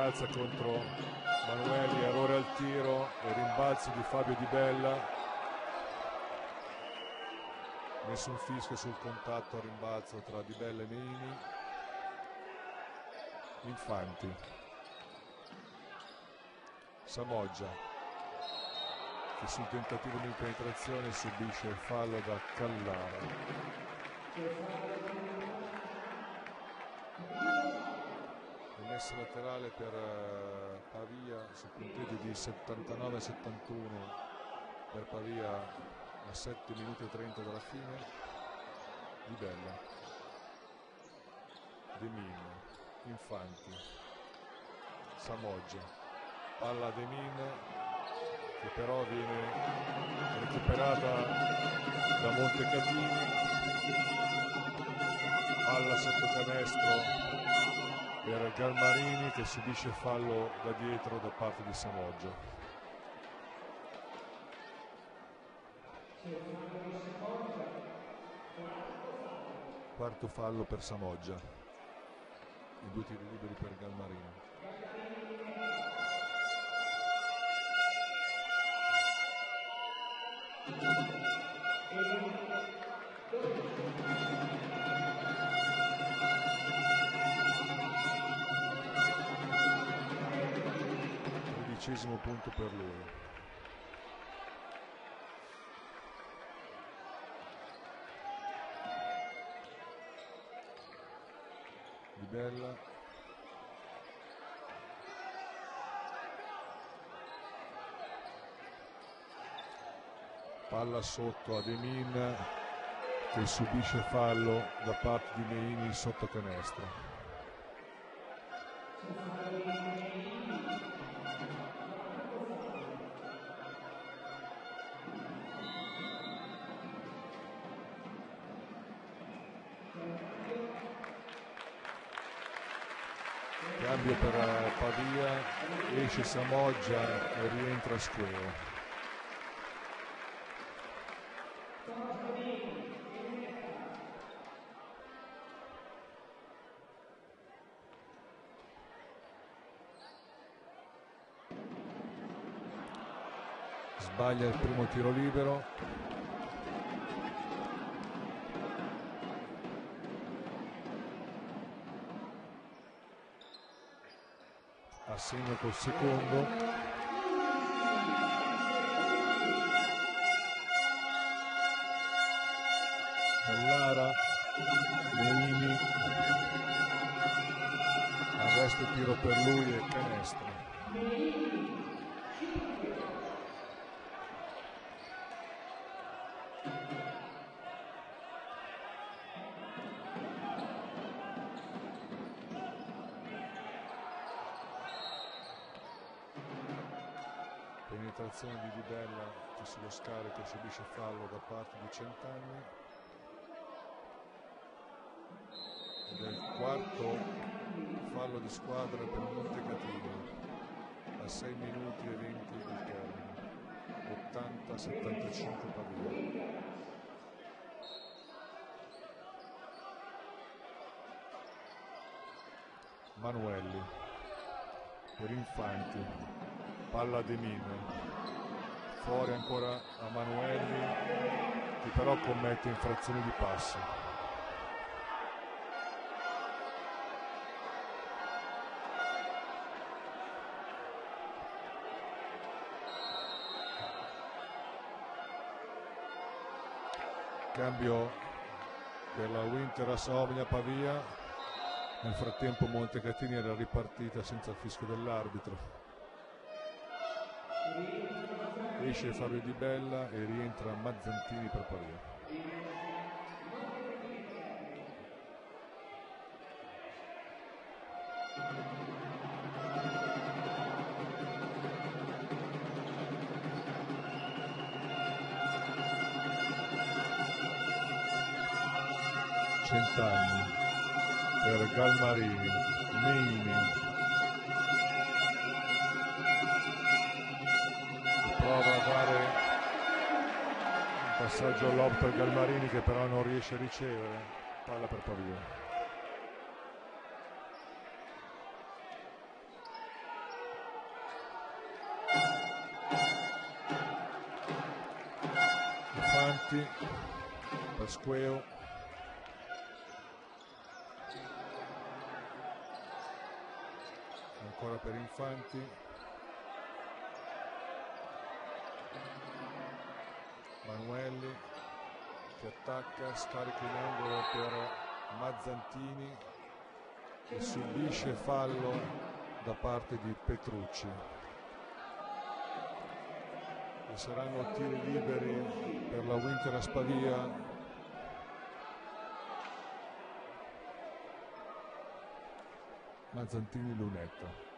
alza contro Manuelli errore al tiro e rimbalzi di Fabio Di Bella. Nessun fischio sul contatto al rimbalzo tra Di Bella e Meini Infanti. Samoggia. Che sul tentativo di penetrazione subisce il fallo da Callara rimessa laterale per eh, Pavia su punteggio di 79-71 per Pavia a 7 minuti e 30 dalla fine. Di Bella. De Min. Infanti. Samoggia. Palla De Min che però viene recuperata da Montecatini. Palla sotto canestro per Galmarini che subisce fallo da dietro da parte di Samoggia. Quarto fallo per Samoggia. I due tiri liberi per Galmarini. Tredicesimo punto per lui. Di Bella palla sotto ad Emin che subisce fallo da parte di Meini sotto canestro. Pavia, esce Samoggia e rientra Squeo. sbaglia il primo tiro libero a segno col secondo. Lara Meini arresto tiro per lui e canestro sullo scarico subisce fallo da parte di Centanni. Ed è il quarto fallo di squadra per Montecatino a 6 minuti e 20 del termine. 80-75 Pavia Manuelli per Infanti palla di Mino fuori ancora a Manuelli che però commette infrazioni di passo. Cambio per la Winter a Somnia Pavia. Nel frattempo Montecatini era ripartita senza il fischio dell'arbitro esce Fabio Di Bella e rientra Mazzantini per Pavia. Cent'anni per Galmarini, Meini, passaggio all'op per Galmarini che però non riesce a ricevere. Palla per Pavia. Infanti Pasqueo. Ancora per Infanti Manuelli che attacca, scarica in angolo per Mazzantini che subisce fallo da parte di Petrucci. E saranno tiri liberi per la Winter a Spavia. Mazzantini Lunetta.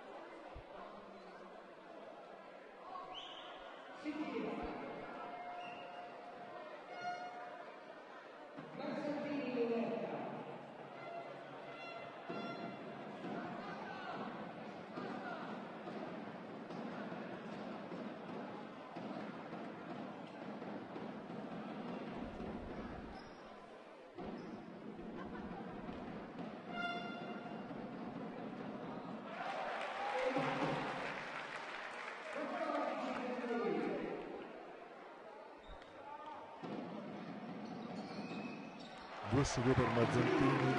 2 su 2 per Mazzantini,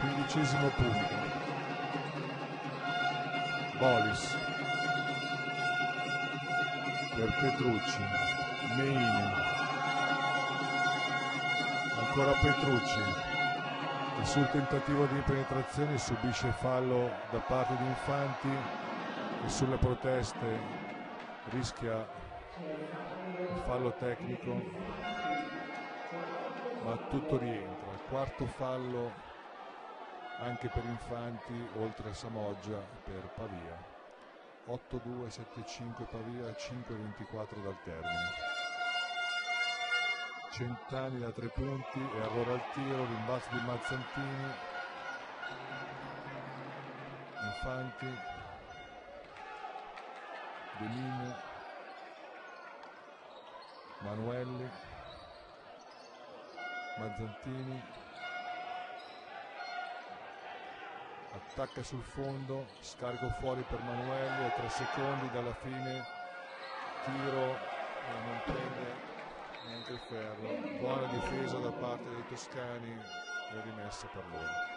quindicesimo punto. Bolis. Per Petrucci, Meini, ancora Petrucci. Che sul tentativo di penetrazione subisce fallo da parte di Infanti e sulle proteste rischia il fallo tecnico ma tutto rientra. Quarto fallo anche per Infanti oltre a Samoggia per Pavia. 8-2-7-5 Pavia 5-24 dal termine. Centani da tre punti errore al tiro rimbalzo di Mazzantini. Infanti. De Mine Manuelli Mazzantini. Attacca sul fondo scarico fuori per Manuelli a tre secondi dalla fine. Tiro e non prende neanche il ferro. Buona difesa da parte dei toscani e rimessa per loro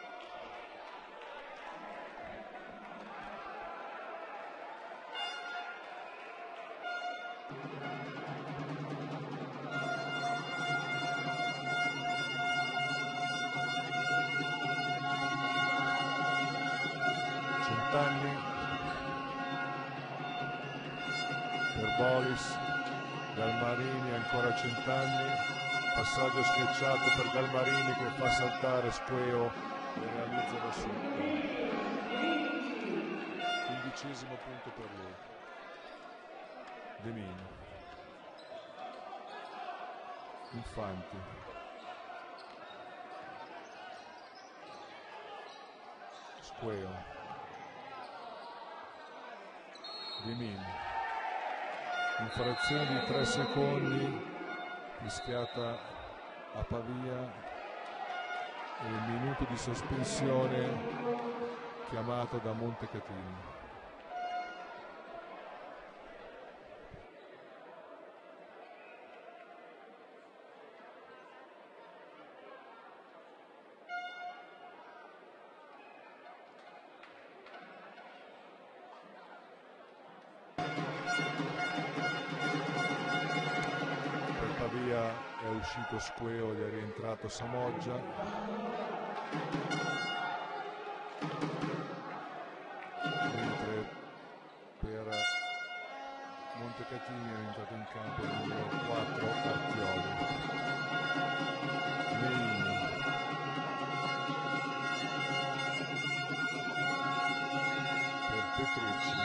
schiacciato per Galmarini che fa saltare Squeo e realizza da sotto quindicesimo punto per lui. De Mino Infanti Squeo. Di Mino infrazione di 3 secondi fischiata a Pavia e il minuto di sospensione chiamato da Montecatini. Uscito Squeo ed è rientrato Samoggia. Mentre per Montecatini è rientrato in campo il numero 4 Artioli. Meini. Per Petrucci.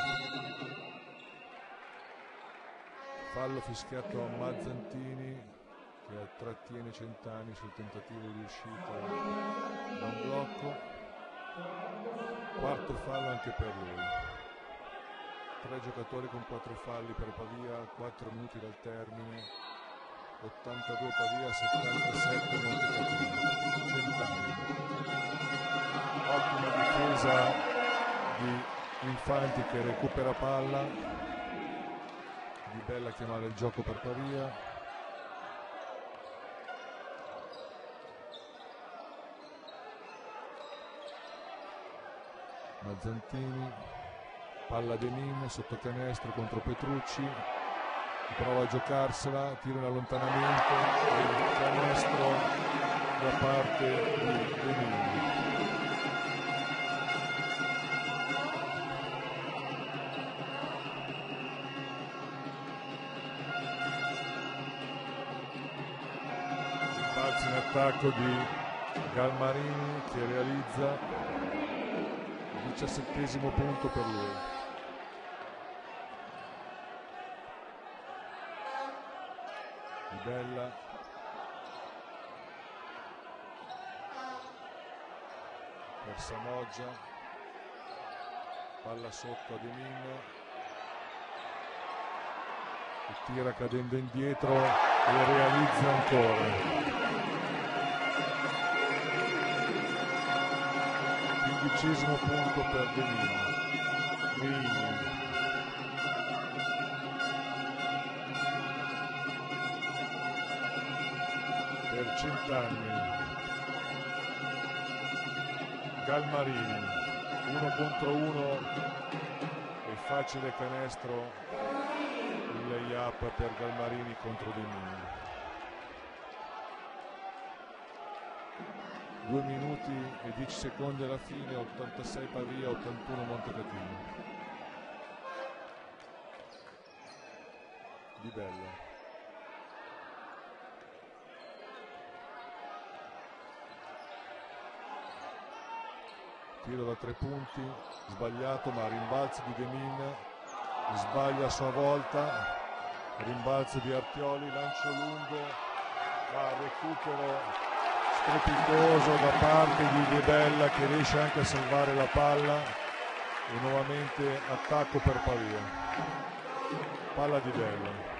Fallo fischiato a Mazzantini che trattiene Centani sul tentativo di uscita da un blocco. Quarto fallo anche per lui. Tre giocatori con quattro falli per Pavia, 4 minuti dal termine. 82 Pavia, 77 Montecatini. Centani. Ottima difesa di Infanti che recupera palla di Bella chiamare il gioco per Pavia. Mazzantini, palla De Min sotto canestro contro Petrucci, prova a giocarsela, tiro in allontanamento, canestro da parte di De Min. In attacco di Galmarini che realizza diciassettesimo punto per lui. Bella per Samoggia. Palla sotto a Demin che tira cadendo indietro e realizza ancora dodicesimo punto per De Vigna. Vigna. Per cent'anni. Galmarini, uno contro uno e facile canestro il layup per Galmarini contro De Vigna. 2 minuti e 10 secondi alla fine 86 Pavia 81 Montecatino. di Bello tiro da tre punti sbagliato ma rimbalzo di Demin sbaglia a sua volta rimbalzo di Artioli lancio lungo ma recupero strepitoso da parte di De Bella che riesce anche a salvare la palla. E nuovamente attacco per Pavia. Palla di Bella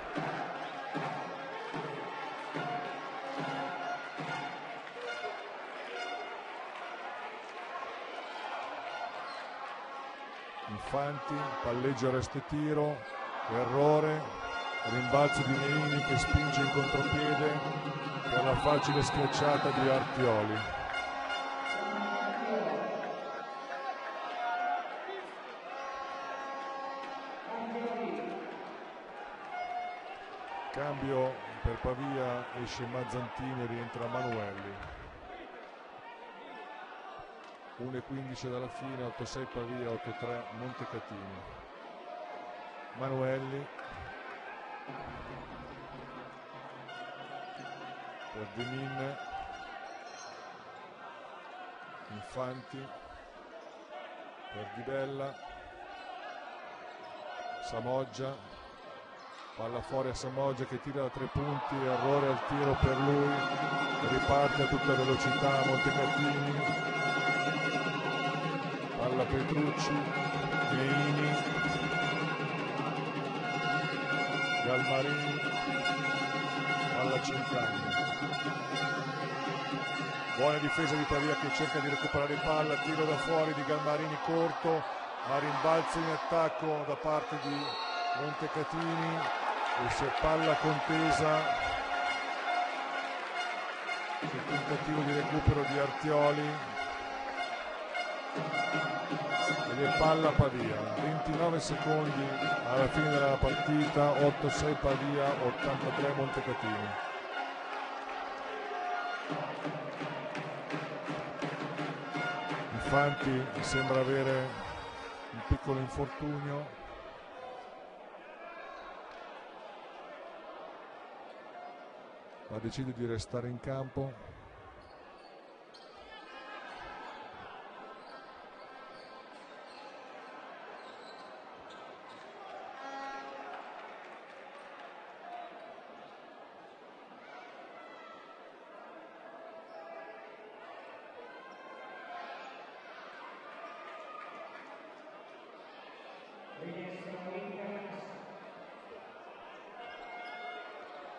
Infanti, palleggio resto tiro, errore, rimbalzo di Neini che spinge in contropiede per la facile schiacciata di Artioli. Cambio per Pavia, esce Mazzantini e rientra Manuelli. 1.15 dalla fine, 8-6 Pavia, 8-3 Montecatini. Manuelli per Demin, Infanti per Di Bella, Samoggia, palla fuori a Samoggia che tira da tre punti, errore al tiro per lui, riparte a tutta velocità Montecatini, palla Petrucci, Meini, Galmarini, palla Centani. Buona difesa di Pavia che cerca di recuperare palla, tiro da fuori di Galmarini corto, ma rimbalzo in attacco da parte di Montecatini e se palla contesa sul tentativo di recupero di Artioli ed è palla Pavia. 29 secondi alla fine della partita 8-6 Pavia 83 Montecatini. Infanti sembra avere un piccolo infortunio. Ma decide di restare in campo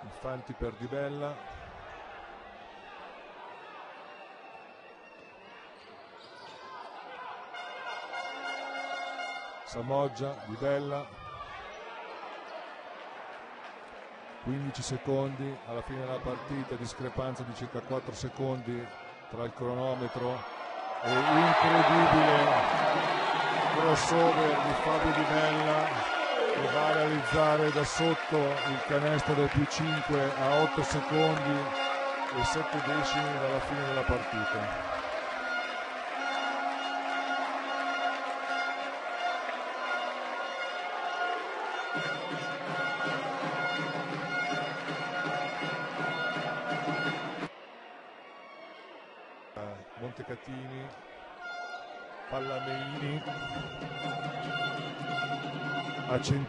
Infanti per Di Bella Samoggia, Di Bella 15 secondi alla fine della partita discrepanza di circa 4 secondi tra il cronometro e incredibile crossover di Fabio Di Bella che va a realizzare da sotto il canestro del più 5 a 8 secondi e 7 decimi dalla fine della partita.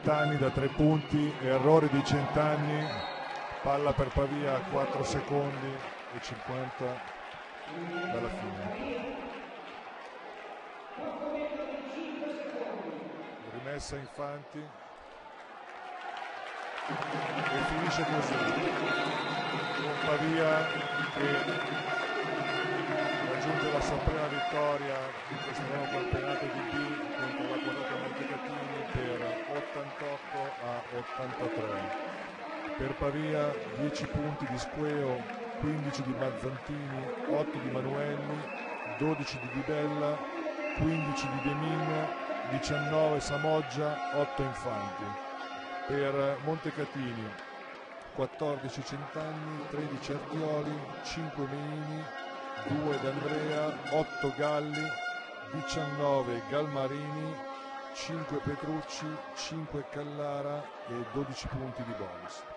Centanni da tre punti, errore di Centanni, palla per Pavia a 4 secondi e 50 dalla fine. Rimessa Infanti e finisce così. Con Pavia che raggiunge la sua prima vittoria in questo nuovo campionato di B contro la quadrata Montecatini per 88 a 83. Per Pavia 10 punti di Squeo, 15 di Mazzantini, 8 di Manuelli, 12 di Vibella, 15 di Demin, 19 Samoggia, 8 Infanti. Per Montecatini 14 Centanni, 13 Artioli, 5 Meini, 2 D'Andrea, 8 Galli, 19 Galmarini, 5 Petrucci, 5 Callara e 12 punti di bonus.